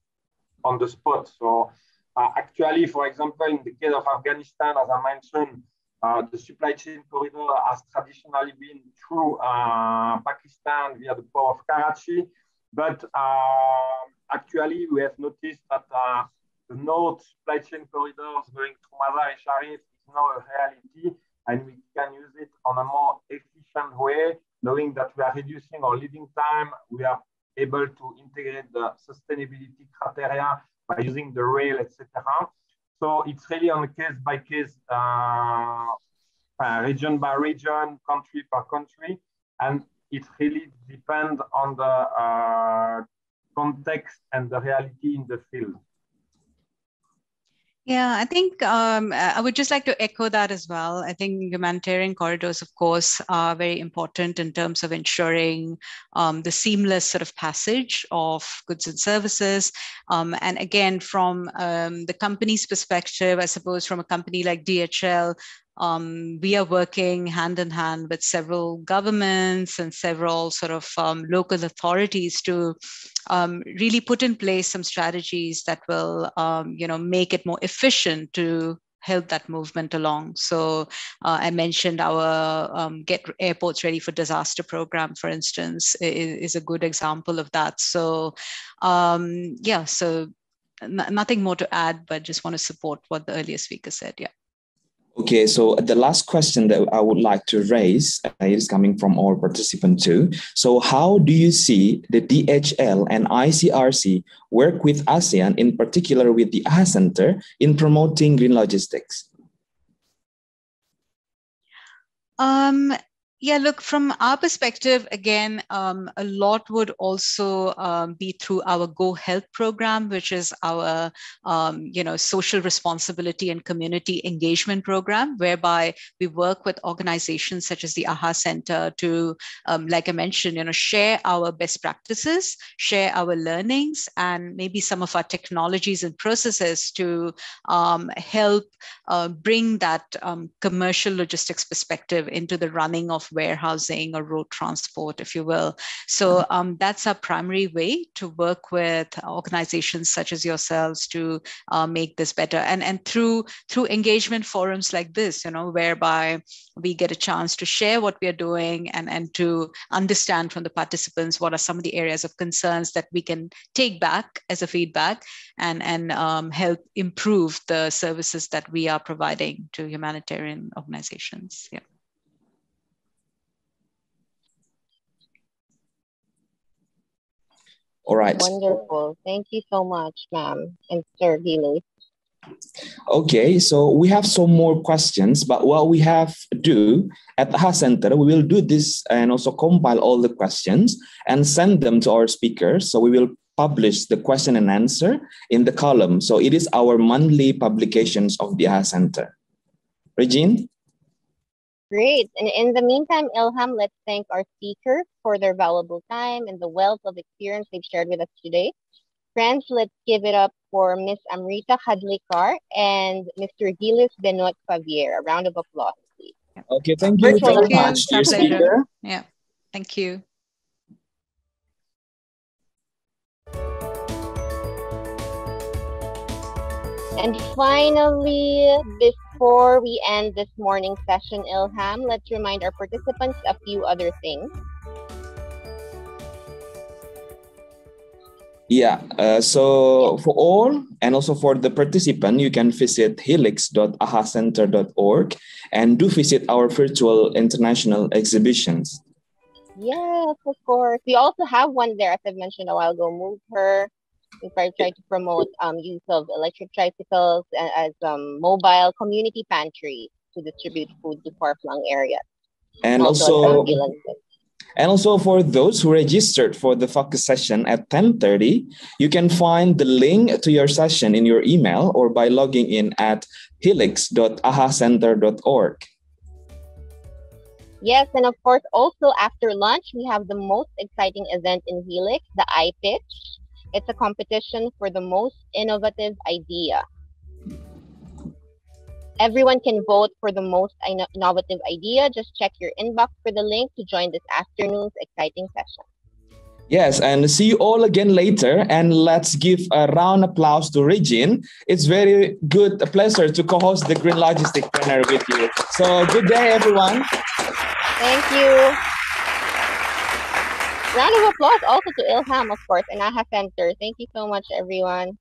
on the spot. So uh, actually, for example, in the case of Afghanistan, as I mentioned, uh, the supply chain corridor has traditionally been through uh, Pakistan via the port of Karachi. But uh, actually, we have noticed that the North supply chain corridors going through Mazar-e-Sharif is now a reality, and we can use it on a more efficient way, knowing that we are reducing our leading time, we are able to integrate the sustainability criteria by using the rail, etc. So it's really on a case by case, uh, uh, region by region, country by country, and it really depends on the uh, context and the reality in the field. Yeah, I think um, I would just like to echo that as well. I think humanitarian corridors, of course, are very important in terms of ensuring um, the seamless sort of passage of goods and services. Um, and again, from um, the company's perspective, I suppose from a company like DHL, um, we are working hand in hand with several governments and several sort of um, local authorities to um, really put in place some strategies that will, um, you know, make it more efficient to help that movement along. So uh, I mentioned our um, Get Airports Ready for Disaster program, for instance, is, is a good example of that. So um, yeah, so nothing more to add, but just want to support what the earlier speaker said. Yeah. Okay, so the last question that I would like to raise uh, is coming from our participant too. So, how do you see the DHL and ICRC work with ASEAN, in particular with the AHA Center, in promoting green logistics? Um, yeah, look, from our perspective, again, um, a lot would also um, be through our Go Help program, which is our, um, you know, social responsibility and community engagement program, whereby we work with organizations such as the AHA Center to, um, like I mentioned, you know, share our best practices, share our learnings, and maybe some of our technologies and processes to um, help uh, bring that um, commercial logistics perspective into the running of warehousing or road transport, if you will. So mm-hmm. um, that's our primary way to work with organizations such as yourselves to uh, make this better. And, and through, through engagement forums like this, you know, whereby we get a chance to share what we are doing and, and to understand from the participants what are some of the areas of concerns that we can take back as a feedback and, and um, help improve the services that we are providing to humanitarian organizations. Yeah. All right. Wonderful. Thank you so much, ma'am and Sir Healy. Okay, so we have some more questions, but what we have to do at the AHA Center, we will do this and also compile all the questions and send them to our speakers. So we will publish the question and answer in the column. So it is our monthly publications of the AHA Center. Regine? Great. And in the meantime, Ilham, let's thank our speakers for their valuable time and the wealth of experience they've shared with us today. Friends, let's give it up for Miss Amrita Khadilkar and Mr. Gilles Benoit Favier. A round of applause, please. Okay, thank you very much, dear speaker. Yeah, thank you. And finally, before we end this morning session, Ilham, let's remind our participants a few other things. Yeah, uh, so for all and also for the participant, you can visit helix.ahacenter.org and do visit our virtual international exhibitions. Yes, of course. We also have one there, as I mentioned a while ago, Move Her, we try to promote um, use of electric tricycles as um, mobile community pantry to distribute food to far-flung areas. And also, and also for those who registered for the focus session at 10.30, you can find the link to your session in your email or by logging in at helix.ahacenter.org. Yes, and of course, also after lunch, we have the most exciting event in Helix, the iPitch. It's a competition for the most innovative idea. Everyone can vote for the most innovative idea. Just check your inbox for the link to join this afternoon's exciting session. Yes, and see you all again later. And let's give a round of applause to Regine. It's very good, a pleasure to co-host the Green Logistic Plenary with you. So good day, everyone. Thank you. Round of applause also to Ilham, of course, and AHA Center. Thank you so much, everyone.